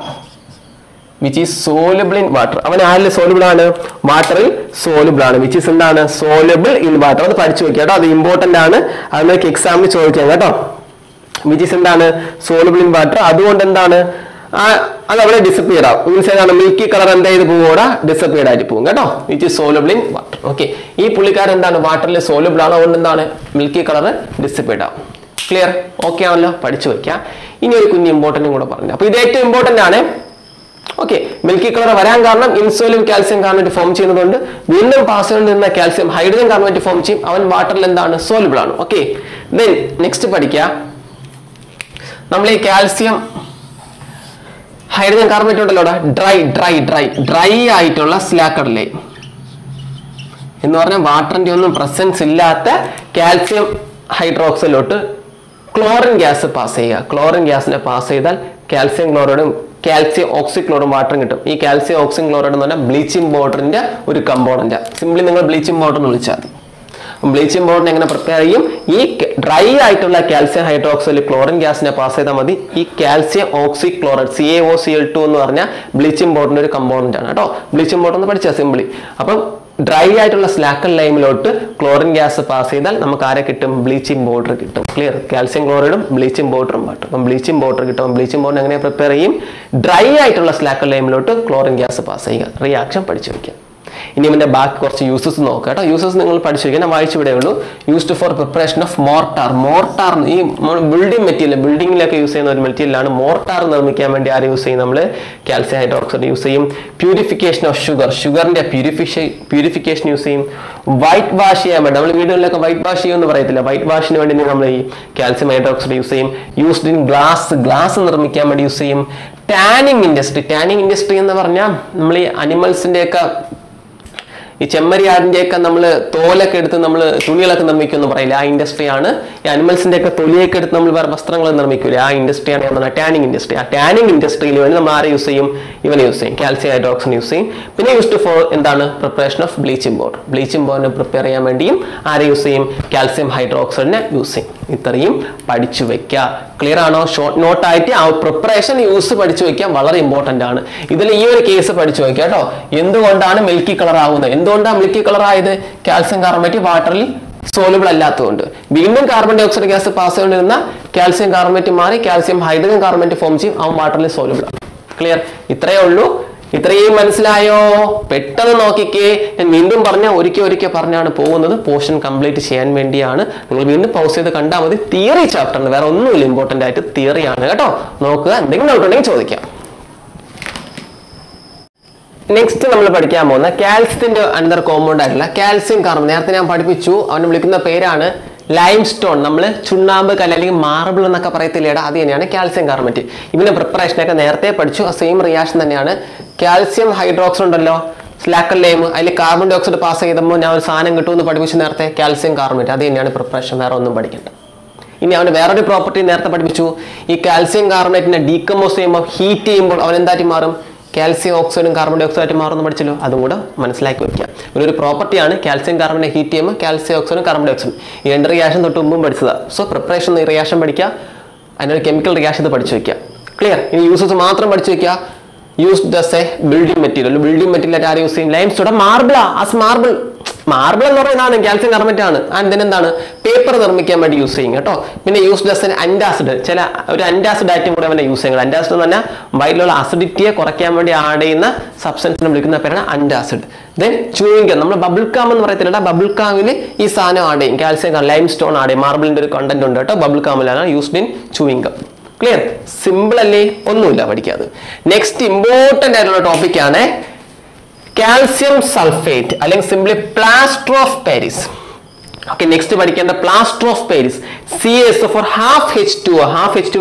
which is soluble in water അവൻ ആരിൽ സോലബിൾ ആണ്? വാട്ടറിൽ സോലബിൾ ആണ്. വിച്ച് ഈസ് എന്താണ്? സോലബിൾ ഇൻ വാട്ടർ അത് പഠിച്ചു വെക്കുക കേട്ടോ. അത് ഇമ്പോർട്ടന്റ് ആണ്. അത് നമുക്ക് എക്സാമിന് ചോദിക്കാം കേട്ടോ. വിച്ച് ഇസ് എന്താണ്? സോലബിൾ ഇൻ വാട്ടർ അതുകൊണ്ട് എന്താണ് അത് അവിടെ ഡിസപ്പിയർ ആവും. മീൻസ് ഏതാണ് മിൽക്കി കളർ എന്താ ചെയ്ത് പോകും അവിടെ ഡിസപ്പിയർ ആയിട്ട് പോകും കേട്ടോ. Which is soluble in water okay ഈ പുള്ളിക്കാരൻ എന്താണ്? വാട്ടറിൽ സോലബിൾ ആണ്. അതുകൊണ്ട് എന്താണ് മിൽക്കി കളർ ഡിസപ്പിയർഡ് ആവും. ക്ലിയർ ഓക്കെ ആണല്ലോ. പഠിച്ചു വെക്കാം ഇനി ഒരു കുഞ്ഞ് ഇമ്പോർട്ടന്റും കൂടെ പറഞ്ഞു അപ്പൊ ഇത് ഏറ്റവും ഇമ്പോർട്ടന്റ് ആണ്. ഓക്കെ മിൽക്കി കളർ വരാൻ കാരണം ഇൻസുലിൻ കാൽസ്യം കാർബണേറ്റ് ഫോം ചെയ്യുന്നതുകൊണ്ട് വീണ്ടും പാസ്വേഡിൽ നിന്ന് കാൽസ്യം ഹൈഡ്രജൻ കാർബണേറ്റ് ഫോം ചെയ്യും. അവൻ വാട്ടറിൽ എന്താണ്? സോലബിൾ ആണ്. ഓക്കെ ദെൻ നെക്സ്റ്റ് പഠിക്കുക നമ്മൾ ഈ കാൽസ്യം ഹൈഡ്രജൻ കാർബണേറ്റ് ഉണ്ടല്ലോ ഡ്രൈ ഡ്രൈ ഡ്രൈ ഡ്രൈ ആയിട്ടുള്ള സ്ലാക്കഡ് ലൈൻ എന്ന് പറഞ്ഞാൽ വാട്ടറിന്റെ ഒന്നും പ്രസൻസ് ഇല്ലാത്ത കാൽസ്യം ഹൈഡ്രോക്സലോട്ട് ക്ലോറിൻ ഗ്യാസ് പാസ് ചെയ്യുക. ക്ലോറിൻ ഗ്യാസിനെ പാസ് ചെയ്താൽ കാൽസ്യം ക്ലോറൈഡും കാൽസ്യം ഓക്സിക്ലോറും വാട്ടറും കിട്ടും. ഈ കാൽസ്യം ഓക്സിൻ ക്ലോറൈഡ് എന്ന് പറഞ്ഞാൽ ബ്ലീച്ചിങ് പൗഡറിന്റെ ഒരു കമ്പോണന്റ് സിംപ്ലി നിങ്ങൾ ബ്ലീച്ചിങ് പൗഡർ എന്ന് വിളിച്ചാൽ മതി. ബ്ലീച്ചിങ് പൗഡറിനെ എങ്ങനെ പ്രിപ്പയർ ചെയ്യും? ഈ ഡ്രൈ ആയിട്ടുള്ള കാൽസ്യം ഹൈഡ്രോക്സൈഡ് ക്ലോറിൻ ഗ്യാസിനെ പാസ് ചെയ്താൽ മതി. ഈ calcium oxychloride C A O C L two എന്ന് പറഞ്ഞാൽ ബ്ലീച്ചിങ് പൗഡറിന്റെ ഒരു കമ്പോണന്റ് ആണ് കേട്ടോ. ബ്ലീച്ചിങ് പൗഡർ എന്ന് പഠിച്ചാൽ സിമ്പിളി അപ്പം ഡ്രൈ ആയിട്ടുള്ള സ്ലാക്കൽ ലൈമിലോട്ട് ക്ലോറിൻ ഗ്യാസ് പാസ് ചെയ്താൽ നമുക്ക് ആരെ കിട്ടും? ബ്ലീച്ചിങ് പൗഡർ കിട്ടും. ക്ലിയർ കാൽസ്യം ക്ലോറൈഡും ബ്ലീച്ചിങ് പൗഡറും പാട്ടും. അപ്പം ബ്ലീച്ചിങ് പൗഡർ കിട്ടും. ബ്ലീച്ചിങ് പൗഡർ എങ്ങനെ പ്രിപ്പയർ ചെയ്യും? ഡ്രൈ ആയിട്ടുള്ള സ്ലാക്കൽ ലൈമിലോട്ട് ക്ലോറിൻ ഗ്യാസ് പാസ് ചെയ്യുക. റിയാക്ഷൻ പഠിച്ചു വയ്ക്കുക ഇനി ഇതിന്റെ ബാക്കി കുറച്ച് യൂസസ് നോക്കാം കേട്ടോ. യൂസസ് നിങ്ങൾ പഠിച്ചു വായിച്ചു ഇവിടെ ഉള്ളൂ. Used for preparation of mortar mortar ഈ ബിൽഡിംഗ് മെറ്റീരിയൽ ബിൽഡിങ്ങിലൊക്കെ യൂസ് ചെയ്യുന്ന ഒരു മെറ്റീരിയലാണ് മോർട്ടാർ നിർമ്മിക്കാൻ വേണ്ടി ആര് യൂസ് ചെയ്യും നമ്മൾ കാൽസ്യം ഹൈഡ്രോക്സൈഡ് യൂസ് ചെയ്യും. പ്യൂരിഫിക്കേഷൻ ഓഫ് ഷുഗർ ഷുഗറിന്റെ പ്യൂരിഫിഷ പ്യൂരിഫിക്കേഷൻ യൂസ് ചെയ്യും. വൈറ്റ് വാഷ് ചെയ്യാൻ വേണ്ടി നമ്മൾ വീടുകളിലൊക്കെ വൈറ്റ് വാഷ് ചെയ്യുമെന്ന് പറയത്തില്ല. വൈറ്റ് വാഷിന് വേണ്ടി നമ്മൾ ഈ കാൽസ്യം ഹൈഡ്രോക്സൈഡ് യൂസ് ചെയ്യും. യൂസ്ഡ് ഇൻ ഗ്ലാസ് ഗ്ലാസ് നിർമ്മിക്കാൻ വേണ്ടി യൂസ് ചെയ്യും. ടാനിങ് ഇൻഡസ്ട്രി ടാനിങ് ഇൻഡസ്ട്രി എന്ന് പറഞ്ഞാൽ നമ്മൾ ഈ അനിമൽസിന്റെ ഈ ചെമ്മരിയാടിന്റെ ഒക്കെ നമ്മൾ തോലൊക്കെ എടുത്ത് നമ്മൾ തുണികളൊക്കെ നിർമ്മിക്കുമെന്ന് പറയില്ല? ആ ഇൻഡസ്ട്രിയാണ് ഈ അനിമൽസിന്റെ ഒക്കെ തൊലിയൊക്കെ എടുത്ത് നമ്മൾ വേറെ വസ്ത്രങ്ങൾ നിർമ്മിക്കില്ലേ ആ ഇൻഡസ്ട്രിയാണ് പറഞ്ഞ ടാനിങ് ഇൻഡസ്ട്രി ആ ടാനിങ് ഇൻഡസ്ട്രിയിൽ വേണ്ടി നമ്മൾ ആരെ യൂസ് ചെയ്യും? ഇവനെ യൂസ് ചെയ്യും. കാൽസ്യം ഹൈഡ്രോക്സിൻ യൂസ് ചെയ്യും. പിന്നെ ടു ഫോർ എന്താണ്? Preparation of bleaching board bleaching പൗഡറിനെ prepare ചെയ്യാൻ വേണ്ടിയും ആരെ യൂസ് ചെയ്യും? കാൽസ്യം ഹൈഡ്രോക്സൈഡിനെ യൂസ് ചെയ്യും. ഇത്രയും പഠിച്ചു വെക്കുക ക്ലിയർ ആണോ? ഷോർട്ട് നോട്ട് ആയിട്ട് ആ പ്രിപ്പറേഷൻ യൂസ് പഠിച്ചു വെക്കാൻ വളരെ ഇമ്പോർട്ടന്റ് ആണ്. ഇതിൽ ഈ ഒരു കേസ് പഠിച്ചു വെക്കുക കേട്ടോ. എന്തുകൊണ്ടാണ് മിൽക്കി കളർ ആവുന്നത്? എന്തുകൊണ്ടാണ് മിൽക്കി കളർ ആയത്? കാൽസ്യം കാർബണേറ്റ് വാട്ടറിൽ സോലുബിൾ അല്ലാത്തതുകൊണ്ട്. വീണ്ടും carbon dioxide gas pass ചെയ്തുകൊണ്ടിരുന്ന കാൽസ്യം കാർബണേറ്റ് മാറി കാൽസ്യം ഹൈഡ്രജൻ കാർബണേറ്റ് ഫോം ചെയ്യും അവൻ വാട്ടറിൽ സോലുബിൾ ആണ്. ക്ലിയർ ഇത്രയേ ഉള്ളൂ. ഇത്രയും മനസ്സിലായോ? പെട്ടെന്ന് നോക്കിക്കേ. ഞാൻ വീണ്ടും പറഞ്ഞ ഒരിക്കൽ ഒരിക്കൽ പറഞ്ഞാണ് പോകുന്നത്. പോർഷൻ കംപ്ലീറ്റ് ചെയ്യാൻ വേണ്ടിയാണ്. നിങ്ങൾ വീണ്ടും പൗസ് ചെയ്ത് കണ്ടാൽ മതി. തിയറി ചാപ്റ്ററിന് വേറെ ഒന്നുമില്ല ഇമ്പോർട്ടന്റ് ആയിട്ട് തിയറിയാണ് കേട്ടോ? നോക്കുക. എന്തെങ്കിലും ഡൗട്ട് ഉണ്ടെങ്കിൽ ചോദിക്കാം. നെക്സ്റ്റ് നമ്മൾ പഠിക്കാൻ പോകുന്ന കാൽസ്യത്തിന്റെ അനന്തർ കോമ്പൗണ്ട് ആയിട്ടുള്ള കാൽസ്യം കാർബൺ നേരത്തെ ഞാൻ പഠിപ്പിച്ചു. അവനെ വിളിക്കുന്ന പേരാണ് ലൈം സ്റ്റോൺ നമ്മൾ ചുണ്ണാമ്പ് കല്ല് അല്ലെങ്കിൽ മാർബിൾ എന്നൊക്കെ പറയത്തില്ലേടാ അത് തന്നെയാണ് കാൽസ്യം കാർബണേറ്റ്. ഇവന്റെ പ്രിപ്പറേഷനൊക്കെ നേരത്തെ പഠിച്ചു. ആ സെയിം റിയാക്ഷൻ തന്നെയാണ്. കാൽസ്യം ഹൈഡ്രോക്സൈഡ് ഉണ്ടല്ലോ. സ്ലാക്കൽ ലൈം അതിൽ കാർബൺ ഡൈ ഓക്സൈഡ് പാസ് ചെയ്തപ്പോൾ ഞാൻ ഒരു സാധനം കിട്ടുമെന്ന് പഠിപ്പിച്ചു നേരത്തെ. Calcium carbonate. അത് തന്നെയാണ് പ്രിപ്പറേഷൻ വേറെ ഒന്നും പഠിക്കേണ്ട. ഇനി അവന് വേറൊരു പ്രോപ്പർട്ടി നേരത്തെ പഠിപ്പിച്ചു. ഈ കാൽസ്യം കാർബണേറ്റിനെ ഡീകമ്പോസ് ചെയ്യുമ്പോൾ ഹീറ്റ് ചെയ്യുമ്പോൾ അവൻ എന്താറ്റി മാറും? കാൽസ്യം ഓക്സൈഡും കാർബൺ ഡൈ ഓക്സൈഡായിട്ട് മാറുമെന്ന് പഠിച്ചല്ലോ. അതും കൂടെ മനസ്സിലാക്കി വെക്കുക. ഒരു പ്രോപ്പർട്ടിയാണ് കാൽസ്യം കാർബണെ ഹീറ്റ് ചെയ്യുമ്പോൾ കാൽസ്യം ഓക്സൈഡും കാർബൺ ഡൈ ഓക്സൈഡും ഈ രണ്ട് റിയാക്ഷൻ തൊട്ട് മുമ്പും പഠിച്ചതാണ് സോ പ്രിപ്പറേഷൻ ഈ റിയാക്ഷൻ പഠിക്കുക. അതിനൊരു കെമിക്കൽ റിയാക്ഷൻ ഇത് പഠിച്ചു വയ്ക്കുക ക്ലിയർ ഇനി യൂസസ് മാത്രം പഠിച്ചു വയ്ക്കുക used as a building material building material ആര് യൂസ് ചെയ്യും ലൈം സ്റ്റോൺ മാർബിളാ ആസ് മാർബിൾ മാർബിൾ എന്ന് പറയുന്നതാണ് കാൽസ്യം കാർബണേറ്റ് ആണ്. ആൻഡ് ദെൻ എന്താണ്? പേപ്പർ നിർമ്മിക്കാൻ വേണ്ടി യൂസ് ചെയ്യും കേട്ടോ. പിന്നെ യൂസ് ഡസ് അൻഡാസിഡ് ചില ഒരു അൻഡാസിഡ് ആയിട്ടും കൂടെ അവനെ യൂസ് ചെയ്യുന്നത് അൻഡാസിഡ് എന്ന് പറഞ്ഞാൽ വയറ്റിലുള്ള അസിഡിറ്റിയെ കുറയ്ക്കാൻ വേണ്ടി ആഡ് ചെയ്യുന്ന സബ്സ്റ്റൻസിനെ വിളിക്കുന്ന പേരാണ് അൻഡാസിഡ് ദെൻ ചൂയിങ്കം നമ്മൾ ബബിൾ കാം എന്ന് പറയത്തില്ല ബബിൾ കാമിൽ ഈ സാധനം ആഡ് ചെയ്യും. കാൽസ്യം ലൈം സ്റ്റോൺ ആഡ് ചെയ്യും. മാർബിളിന്റെ ഒരു കണ്ടന്റ് ഉണ്ട് കേട്ടോ. Bubble കാമിലാണ് used in chewing gum clear simple അല്ലേ? ഒന്നുമില്ല പഠിക്കാതെ. നെക്സ്റ്റ് ഇമ്പോർട്ടന്റ് ആയിട്ടുള്ള ടോപ്പിക്കാണ് കാൽസ്യം സൾഫേറ്റ് അല്ലെങ്കിൽ simply plaster of Paris okay next പഠിക്കേണ്ട plaster of Paris C S four half H two half H two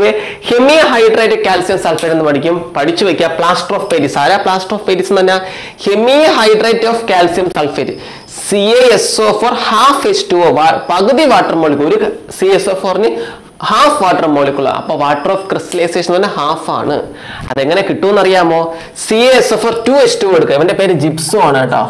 hemihydrate calcium sulphate എന്ന് പഠിക്കും. പഠിച്ചു വെക്കുക പ്ലാസ്റ്റർ ഓഫ് പേരിസ് ആരാ പ്ലാസ്റ്റർ ഓഫ് പേരിസ് എന്ന് പറഞ്ഞാൽ hemihydrate of calcium sulphate C S four half H two പകുതി water molecule ഒരു C S ഫോറിന് ഹാഫ് വാട്ടർ മോളിക്കുള അപ്പൊ വാട്ടർ ഓഫ് ക്രിസ്റ്റലൈസേഷൻ തന്നെ ഹാഫ് ആണ്. അതെങ്ങനെ കിട്ടുമെന്ന് അറിയാമോ C S F two H two എടുക്കുക ഇവന്റെ പേര് ജിപ്സോ ആണ് കേട്ടോ.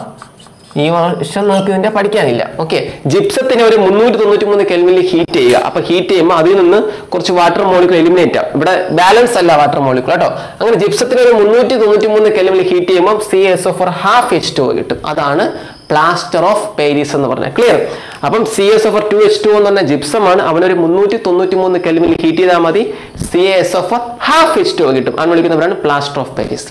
ഈ വർഷം നമുക്ക് ഇതിന്റെ പഠിക്കാനില്ല. ഓക്കെ ജിപ്സത്തിനെ ഒരു മുന്നൂറ്റി തൊണ്ണൂറ്റി മൂന്ന് കെൽവിനിൽ ഹീറ്റ് ചെയ്യുക. അപ്പൊ ഹീറ്റ് ചെയ്യുമ്പോൾ അതിൽ നിന്ന് കുറച്ച് വാട്ടർ മോളിക്കുൾ എലിമിനേറ്റ് ആവും ഇവിടെ ബാലൻസ് അല്ല വാട്ടർ മോളിക്കുൾ കേട്ടോ. അങ്ങനെ ജിപ്സത്തിന് ഒരു മുന്നൂറ്റി തൊണ്ണൂറ്റി മൂന്ന് കെൽവിനിൽ ഹീറ്റ് ചെയ്യുമ്പോൾ C S F half H two കിട്ടും. അതാണ് പ്ലാസ്റ്റർ ഓഫ് പേരീസ് എന്ന് പറഞ്ഞാൽ ക്ലിയർ അപ്പം C S F two H two എന്ന് പറഞ്ഞ ആണ്. അവനൊരു മുന്നൂറ്റി തൊണ്ണൂറ്റി മൂന്ന് കെൽവിനിൽ ഹീറ്റ് ചെയ്താൽ മതി. C S F half H two കിട്ടും. അവൻ വിളിക്കുന്നവരാണ് പ്ലാസ്റ്റർ ഓഫ് പേരീസ്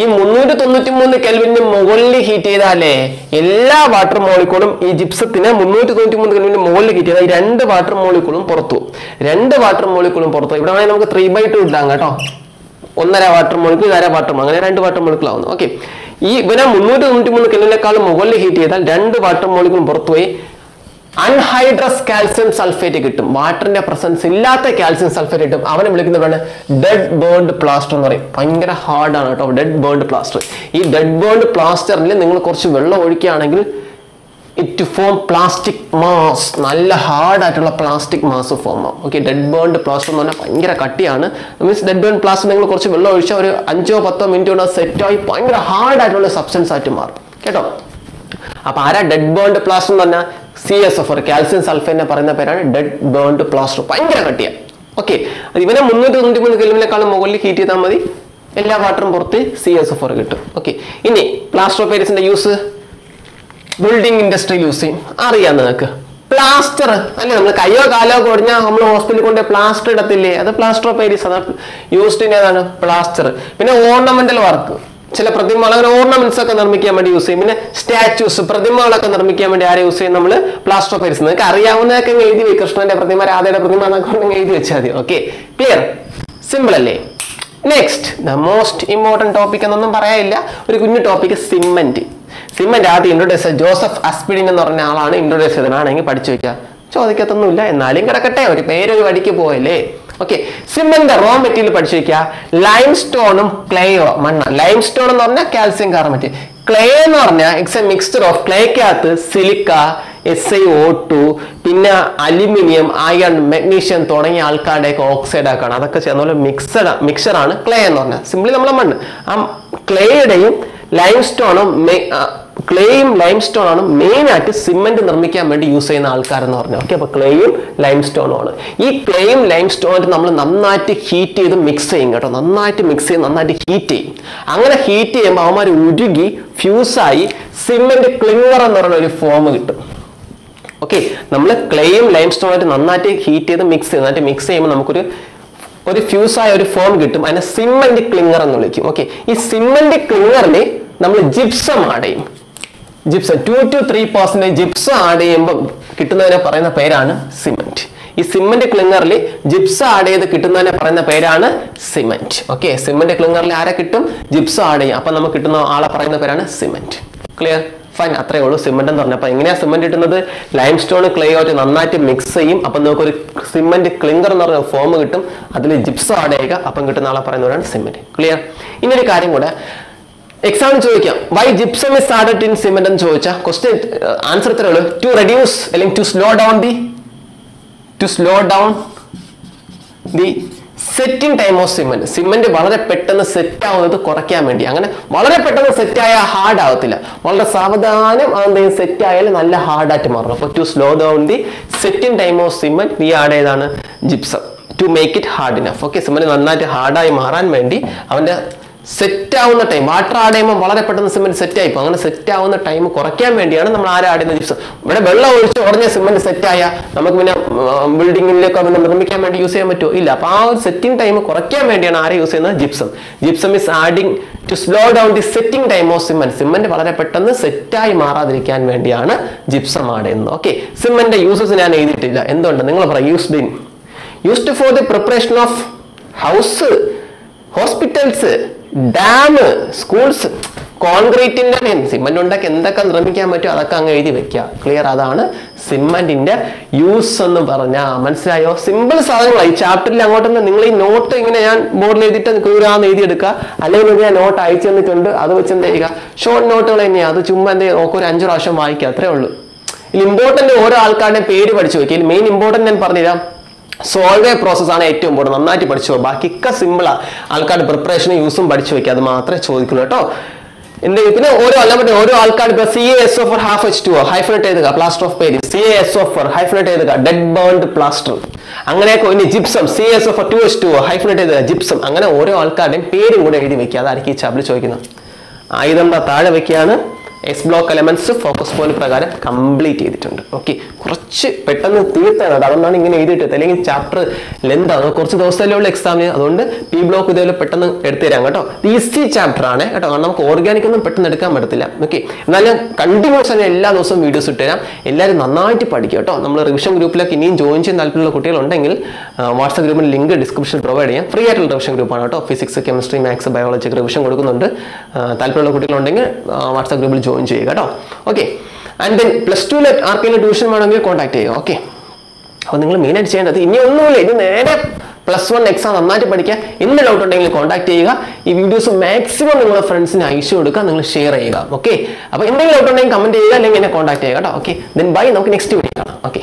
ഈ മുന്നൂറ്റി തൊണ്ണൂറ്റി മൂന്ന് കെൽവിന് മുകളിൽ ഹീറ്റ് ചെയ്താലേ എല്ലാ വാട്ടർ മോളിക്കൂളും ഈ ജിപ്സത്തിന് മുന്നൂറ്റി തൊണ്ണൂറ്റി മൂന്ന് കെൽവിന് മുകളിൽ ഹീറ്റ് ചെയ്താൽ രണ്ട് വാട്ടർ മോളിക്കൂളും പുറത്തു. രണ്ട് വാട്ടർ മോളിക്കൂളും പുറത്തു. ഇവിടെ വേണമെങ്കിൽ നമുക്ക് ത്രീ ബൈ ടു ഇടാം കേട്ടോ. ഒന്നര വാട്ടർ മോളിക്കൂൾ അര വാട്ടർ അങ്ങനെ രണ്ട് വാട്ടർ മോളിക്കൂൾ ആവുന്നു. ഓക്കെ ഈ ഇവനെ മുന്നൂറ്റി തൊണ്ണൂറ്റി മൂന്ന് കെല്ലിനേക്കാളും മുകളിൽ ഹീറ്റ് ചെയ്താൽ രണ്ട് വാട്ടർ മോളിക്കും പുറത്തുപോയി. അൺഹൈഡ്രസ് കാൽസ്യം സൾഫേറ്റ് കിട്ടും. വാട്ടറിന്റെ പ്രസൻസ് ഇല്ലാത്ത കാൽസ്യം സൾഫേറ്റ് കിട്ടും. അവനെ വിളിക്കുന്നവരാണ് ഡെഡ് ബേൺഡ് പ്ലാസ്റ്റർ എന്ന് പറയും. ഭയങ്കര ഹാർഡാണ് കേട്ടോ. ഡെഡ് ബേൺഡ് പ്ലാസ്റ്റർ ഈ ഡെഡ് ബേൺഡ് പ്ലാസ്റ്ററിൽ നിങ്ങൾ കുറച്ച് വെള്ളം ഒഴിക്കുകയാണെങ്കിൽ ഇറ്റ് ഫോം പ്ലാസ്റ്റിക് മാസ് നല്ല ഹാർഡായിട്ടുള്ള പ്ലാസ്റ്റിക് മാസ് ഫോം ആവും. ഓക്കെ ഡെഡ് ബേൺഡ് പ്ലാസ്റ്റർ എന്ന് പറഞ്ഞാൽ ഭയങ്കര കട്ടിയാണ്. മീൻസ് ഡെഡ് ബേൺ പ്ലാസ്റ്റർ നിങ്ങൾ കുറച്ച് വെള്ളം ഒഴിച്ചാൽ ഒരു അഞ്ചോ പത്തോ മിനിറ്റ് കൊണ്ട് സെറ്റായി ഭയങ്കര ഹാർഡായിട്ടുള്ള സബ്സ്റ്റൻസ് ആയിട്ട് മാറും. കേട്ടോ? അപ്പൊ ആരാ ഡെഡ് ബേൺഡ് പ്ലാസ്റ്റർ എന്ന് പറഞ്ഞാൽ സി എസ് എഫ് കാൽസ്യം സൾഫേറ്റിനെ പറയുന്ന പേരാണ് ഡെഡ് ബേൺഡ് പ്ലാസ്റ്റർ ഭയങ്കര കട്ടിയാണ് ഓക്കെ ഇവനെ മുന്നൂറ്റി തൊണ്ണൂറ്റി മൂന്ന് കിലോമീറ്ററിനേക്കാളും മുകളിൽ ഹീറ്റ് ചെയ്താൽ മതി. എല്ലാ വാട്ടറും പുറത്ത് സി എസ് എഫ് കിട്ടും. ഓക്കെ ഇനി പ്ലാസ്റ്റർ ഓഫ് പേരിസിന്റെ യൂസ് ബിൽഡിംഗ് ഇൻഡസ്ട്രിയിൽ യൂസ് ചെയ്യും. അറിയാം നിങ്ങൾക്ക് പ്ലാസ്റ്റർ അല്ലെ? നമ്മൾ കയ്യോ കാലോ കൊടിഞ്ഞാൽ നമ്മൾ ഹോസ്പിറ്റലിൽ കൊണ്ട് പ്ലാസ്റ്റർ ഇടത്തില്ലേ? അത് പ്ലാസ്റ്റർ ഓഫ് പേരിസ് അത് യൂസ്ഡ് ഇൻ ഏതാണ്? പ്ലാസ്റ്റർ പിന്നെ ഓർണമെന്റൽ വർക്ക് ചില പ്രതിമകൾ അങ്ങനെ ഓർണമെന്റ്സ് ഒക്കെ നിർമ്മിക്കാൻ വേണ്ടി യൂസ് ചെയ്യും. പിന്നെ സ്റ്റാച്യൂസ് പ്രതിമകളൊക്കെ നിർമ്മിക്കാൻ വേണ്ടി ആരെ യൂസ് ചെയ്യും നമ്മൾ പ്ലാസ്റ്റർ ഓഫ് പേരിസ് നിങ്ങൾക്ക് അറിയാവുന്നതൊക്കെ എഴുതി വെക്കും കൃഷ്ണന്റെ പ്രതിമ രാധയുടെ പ്രതിമ എഴുതി വെച്ചാൽ മതി. ഓക്കെ ക്ലിയർ സിമ്പിൾ അല്ലേ? Next the most important topic എന്നൊന്നും പറയാനില്ല. ഒരു കുഞ്ഞു ടോപ്പിക് സിമെന്റ് സിമെന്റ് ആദ്യം ഇൻട്രൊഡ്യൂസ് ജോസഫ് അസ്പിഡിൻ എന്ന് പറഞ്ഞ ആളാണ് ഇൻട്രൊഡ്യൂസ് ചെയ്തതാണെങ്കിൽ പഠിച്ചു വെക്കുക ചോദിക്കത്തൊന്നുമില്ല എന്നാലും കിടക്കട്ടെ. ഒരു പേരൊരു വടിക്ക് പോയല്ലേ ഓക്കെ സിമന്റ് റോ മെറ്റീരിയൽ പഠിച്ചു വെക്കുക ലൈം സ്റ്റോണും ക്ലേയോ മണ്ണ ലൈം സ്റ്റോൺ എന്ന് പറഞ്ഞാൽ കാൽസ്യം കാർബണേറ്റ് ക്ലേ എന്ന് പറഞ്ഞാൽ it's a mixture of ക്ലേക്കകത്ത് silica S I O two പിന്നെ അലുമിനിയം അയൺ മെഗ്നീഷ്യം തുടങ്ങിയ ആൾക്കാരുടെയൊക്കെ ഓക്സൈഡ് ആക്കാണ്. അതൊക്കെ ചേർന്ന പോലെ മിക്സഡ് മിക്സറാണ് ക്ലേ എന്ന് പറഞ്ഞാൽ സിംപ്ലി നമ്മളെ മണ്ണ്. ആ ക്ലേയുടെയും ലൈം സ്റ്റോണും ക്ലേയും ലൈം സ്റ്റോണാണ് മെയിൻ ആയിട്ട് സിമെന്റ് നിർമ്മിക്കാൻ വേണ്ടി യൂസ് ചെയ്യുന്ന ആൾക്കാരെന്ന് പറഞ്ഞു. ഓക്കെ അപ്പൊ ക്ലേയും ലൈം സ്റ്റോണും ആണ് ഈ ക്ലേയും ലൈം സ്റ്റോണും നമ്മൾ നന്നായിട്ട് ഹീറ്റ് ചെയ്ത് മിക്സ് ചെയ്യും കേട്ടോ. നന്നായിട്ട് മിക്സ് ചെയ്ത് നന്നായിട്ട് ഹീറ്റ് ചെയ്യും. അങ്ങനെ ഹീറ്റ് ചെയ്യുമ്പോൾ അവന്മാർ ഉരുകി ഫ്യൂസായി സിമെന്റ് ക്ലിങ്ങർ എന്ന് പറയുന്ന ഒരു ഫോം കിട്ടും. ഓക്കെ നമ്മൾ ക്ലേയും ലൈം സ്റ്റോണായിട്ട് നന്നായിട്ട് ഹീറ്റ് ചെയ്ത് മിക്സ് ചെയ്ത് നന്നായിട്ട് മിക്സ് ചെയ്യുമ്പോൾ നമുക്കൊരു ഒരു ഫ്യൂസായ ഒരു ഫോം കിട്ടും. അതിനെ സിമ്മന്റ് ക്ലിങ്ങർ എന്ന് വിളിക്കും. ഓക്കെ ഈ സിമ്മന്റ് ക്ലിങ്ങറിൽ നമ്മൾ ജിപ്സം ആഡ് ചെയ്യും. Gypsum two two three percentage gypsum add ചെയ്യുമ്പോൾ കിട്ടുന്നതിനെ പറയുന്ന പേരാണ് സിമെന്റ് ഈ സിമെന്റ് ക്ലിങ്ങറിൽ ജിപ്സം ആഡ് ചെയ്ത് കിട്ടുന്നതിനെ പറയുന്ന പേരാണ് സിമെന്റ് ഓക്കെ സിമെന്റ് ക്ലിങ്ങറിൽ ആരെ കിട്ടും? ജിപ്സം ആഡ് ചെയ്യും. അപ്പൊ നമുക്ക് കിട്ടുന്ന ആളെ പറയുന്ന പേരാണ് സിമെന്റ് ക്ലിയർ ഫൈൻ അത്രേ ഉള്ളൂ. സിമെന്റ് എന്ന് പറഞ്ഞപ്പോൾ എങ്ങനെയാ സിമെന്റ് കിട്ടുന്നത് ലൈം സ്റ്റോൺ ക്ലേ ആയിട്ട് നന്നായിട്ട് മിക്സ് ചെയ്യും. അപ്പം നമുക്ക് ഒരു സിമെന്റ് ക്ലിങ്കർ എന്ന് പറഞ്ഞ ഫോം കിട്ടും. അതിൽ ജിപ്സ് ആഡ് ചെയ്യുക. അപ്പം കിട്ടുന്ന ആളെ പറയുന്നവരാണ് സിമെന്റ്. ക്ലിയർ ഇനി ഒരു കാര്യം കൂടെ. എക്സാമ്പിൾ ചോദിക്കാം. Why gypsum is added in cement എന്ന് ചോദിച്ചാൽ ക്വസ്റ്റ്യൻ ആൻസർ ഇത്രേ ഉള്ളൂ. ടു റെഡ്യൂസ് അല്ലെങ്കിൽ to slow down the to slow down the setting time of cement cement വളരെ പെട്ടെന്ന് സെറ്റ് ആവുന്നത് കുറയ്ക്കാൻ വേണ്ടി. അങ്ങനെ വളരെ പെട്ടെന്ന് സെറ്റ് ആയാൽ ഹാർഡ് ആവത്തില്ല. വളരെ സാവധാനം അതെന്തെങ്കിലും സെറ്റ് ആയാലും നല്ല ഹാർഡായിട്ട് മാറും അപ്പോൾ to slow down the setting time of cement we add ഏതാണ്? Gypsum to make it hard enough okay cement നന്നായിട്ട് ഹാർഡായി മാറാൻ വേണ്ടി അവന്റെ സെറ്റ് ആവുന്ന ടൈം വാട്ടർ ആഡ് ചെയ്യുമ്പോൾ വളരെ പെട്ടെന്ന് സിമെന്റ് സെറ്റ് ആയിപ്പോ അങ്ങനെ സെറ്റ് ആവുന്ന ടൈം കുറയ്ക്കാൻ വേണ്ടിയാണ് നമ്മൾ ആരെ ആഡ് ചെയ്യുന്ന ജിപ്സം ഇവിടെ വെള്ളം ഒഴിച്ച് ഉടനെ സിമെന്റ് സെറ്റ് ആയാൽ നമുക്ക് പിന്നെ ബിൽഡിങ്ങിലേക്ക് പിന്നെ നിർമ്മിക്കാൻ വേണ്ടി യൂസ് ചെയ്യാൻ പറ്റുമോ? ഇല്ല. അപ്പൊ ആ ഒരു സെറ്റിംഗ് ടൈം കുറയ്ക്കാൻ വേണ്ടിയാണ് ആരെ യൂസ് ചെയ്യുന്നത്? Gypsum gypsum is adding to slow down the setting time of cement cement വളരെ പെട്ടെന്ന് സെറ്റായി മാറാതിരിക്കാൻ വേണ്ടിയാണ് ജിപ്സം ആഡ് ചെയ്യുന്നത് ഓക്കെ സിമെന്റ് യൂസസ് ഞാൻ എഴുതിയിട്ടില്ല. എന്തുകൊണ്ട്? നിങ്ങൾ പറ used in used for the preparation of house hospitals dam schools കോൺക്രീറ്റിന്റെ cement ഉണ്ടാക്കി എന്തൊക്കെ നിർമ്മിക്കാൻ പറ്റും അതൊക്കെ അങ്ങ് എഴുതി വെക്കുക. ക്ലിയർ അതാണ് സിമെന്റിന്റെ യൂസ് എന്ന് പറഞ്ഞാൽ മനസ്സിലായോ? സിമ്പിൾ സാധനങ്ങളാണ് ഈ ചാപ്റ്ററിൽ തന്നെ നിങ്ങൾ ഈ നോട്ട് ഇങ്ങനെ ഞാൻ ബോർഡിൽ എഴുതിയിട്ട് എഴുതി എടുക്കുക. അല്ലെങ്കിൽ ഞാൻ നോട്ട് അയച്ചു തന്നിട്ടുണ്ട്. അത് വെച്ച് എന്ത് ചെയ്യുക? ഷോർട്ട് നോട്ടുകൾ തന്നെയാണ് അത് ചുമ്മാ എന്ത് ഒരു അഞ്ചു പ്രാവശ്യം വായിക്കുക. അത്രേ ഉള്ളൂ. ഇതിൽ ഇമ്പോർട്ടന്റ് ഓരോ ആൾക്കാരുടെ പേര് പഠിച്ചു വെക്കുക. മെയിൻ ഇമ്പോർട്ടന്റ് ഞാൻ പറഞ്ഞുതരാം. സോൾവേ പ്രോസസ് ആണ് ഏറ്റവും കൂടുതൽ നന്നായിട്ട് പഠിച്ചു. ബാക്കിയൊക്കെ സിമ്പിളാണ് ആൾക്കാരുടെ പ്രിപ്പറേഷനും യൂസും പഠിച്ചു വെക്കുക അത് മാത്രമേ ചോദിക്കുള്ളൂ കേട്ടോ. എന്തെങ്കിലും പിന്നെ ഓരോ അല്ല മറ്റേ ഓരോ ആൾക്കാർ ഇപ്പൊ C S four half H two ഹൈഫ്ലറ്റ് എഴുതുക പ്ലാസ്റ്റർ ഓഫ് പേര് സി എസ് ഓഫർ ഹൈഫ്ലറ്റ് എഴുതുക ഡെഡ് ബേൺഡ് പ്ലാസ്റ്റർ അങ്ങനെയൊക്കെ ഇനി gypsum C S four two H two ഹൈഫ്ലറ്റ് എഴുതുക ജിപ്സം അങ്ങനെ ഓരോ ആൾക്കാരുടെയും പേരും കൂടെ എഴുതി വെക്കുക അതായിരിക്കും ഈ ചാപ്റ്റർ ചോദിക്കുന്നത്. ആയുധം താഴെ വെക്കുകയാണ്. S block elements focus point പ്രകാരം കംപ്ലീറ്റ് ചെയ്തിട്ടുണ്ട്. ഓക്കെ കുറച്ച് പെട്ടെന്ന് തീർത്താണ്. അത് അതുകൊണ്ടാണ് ഇങ്ങനെ എഴുതിയിട്ടത്. അല്ലെങ്കിൽ ചാപ്റ്റർ ലെന്ത് ആണ് കുറച്ച് ദിവസമല്ലേ ഉള്ള എക്സാമിന് അതുകൊണ്ട് പി ബ്ലോക്ക് ഇതേപോലെ പെട്ടെന്ന് എടുത്തു തരാം കേട്ടോ. ഈസി ചാപ്റ്റർ ആണ് കേട്ടോ. കാരണം നമുക്ക് ഓർഗാനിക് ഒന്നും പെട്ടെന്ന് എടുക്കാൻ പറ്റത്തില്ല. ഓക്കെ എന്നാലും കണ്ടിന്യൂസ് തന്നെ എല്ലാ ദിവസവും വീഡിയോസ് ഇട്ടുതരാം എല്ലാവരും നന്നായിട്ട് പഠിക്കുക കേട്ടോ. നമ്മൾ റിവിഷൻ ഗ്രൂപ്പിലേക്ക് ഇനിയും ജോയിൻ ചെയ്യാൻ താല്പര്യമുള്ള കുട്ടികളുണ്ടെങ്കിൽ വാട്സ്ആപ്പ് ഗ്രൂപ്പിൽ ലിങ്ക് ഡിസ്ക്രിപ്ഷൻ പ്രൊവൈഡ് ചെയ്യാം. ഫ്രീ ആയിട്ടുള്ള റിവിഷൻ ഗ്രൂപ്പാണ് കേട്ടോ. Physics chemistry maths biology revision കൊടുക്കുന്നുണ്ട്. താല്പര്യമുള്ള കുട്ടികളുണ്ടെങ്കിൽ വാട്സ്ആപ്പ് ഗ്രൂപ്പിൽ ജോയിൻ ചെയ്യുക കേട്ടോ ഓക്കെ ആൻഡ് ദെൻ പ്ലസ് ടുവിൽ ആർക്കെങ്കിലും ട്യൂഷൻ വേണമെങ്കിൽ കോൺടാക്ട് ചെയ്യുക. ഓക്കെ അപ്പോൾ നിങ്ങൾ മെയിനായിട്ട് ചെയ്യേണ്ടത് ഇനി ഒന്നുമില്ല. ഇത് നേരെ പ്ലസ് വൺ എക്സാം നന്നായിട്ട് പഠിക്കുക. എന്ത് ഡൗട്ട് ഉണ്ടെങ്കിൽ കോൺടാക്ട് ചെയ്യുക. ഈ വീഡിയോസ് മാക്സിമം നിങ്ങളുടെ ഫ്രണ്ട്സിന് അയച്ചു കൊടുക്കുക. നിങ്ങൾ ഷെയർ ചെയ്യുക. ഓക്കെ അപ്പോൾ എന്തെങ്കിലും ഡൗട്ട് ഉണ്ടെങ്കിൽ കമന്റ് ചെയ്യുക. അല്ലെങ്കിൽ എന്നെ കോൺടാക്ട് ചെയ്യുക കേട്ടോ ഓക്കെ ദെൻ ബൈ നമുക്ക് നെക്സ്റ്റ് വീഡിയോ കാണാം. ഓക്കെ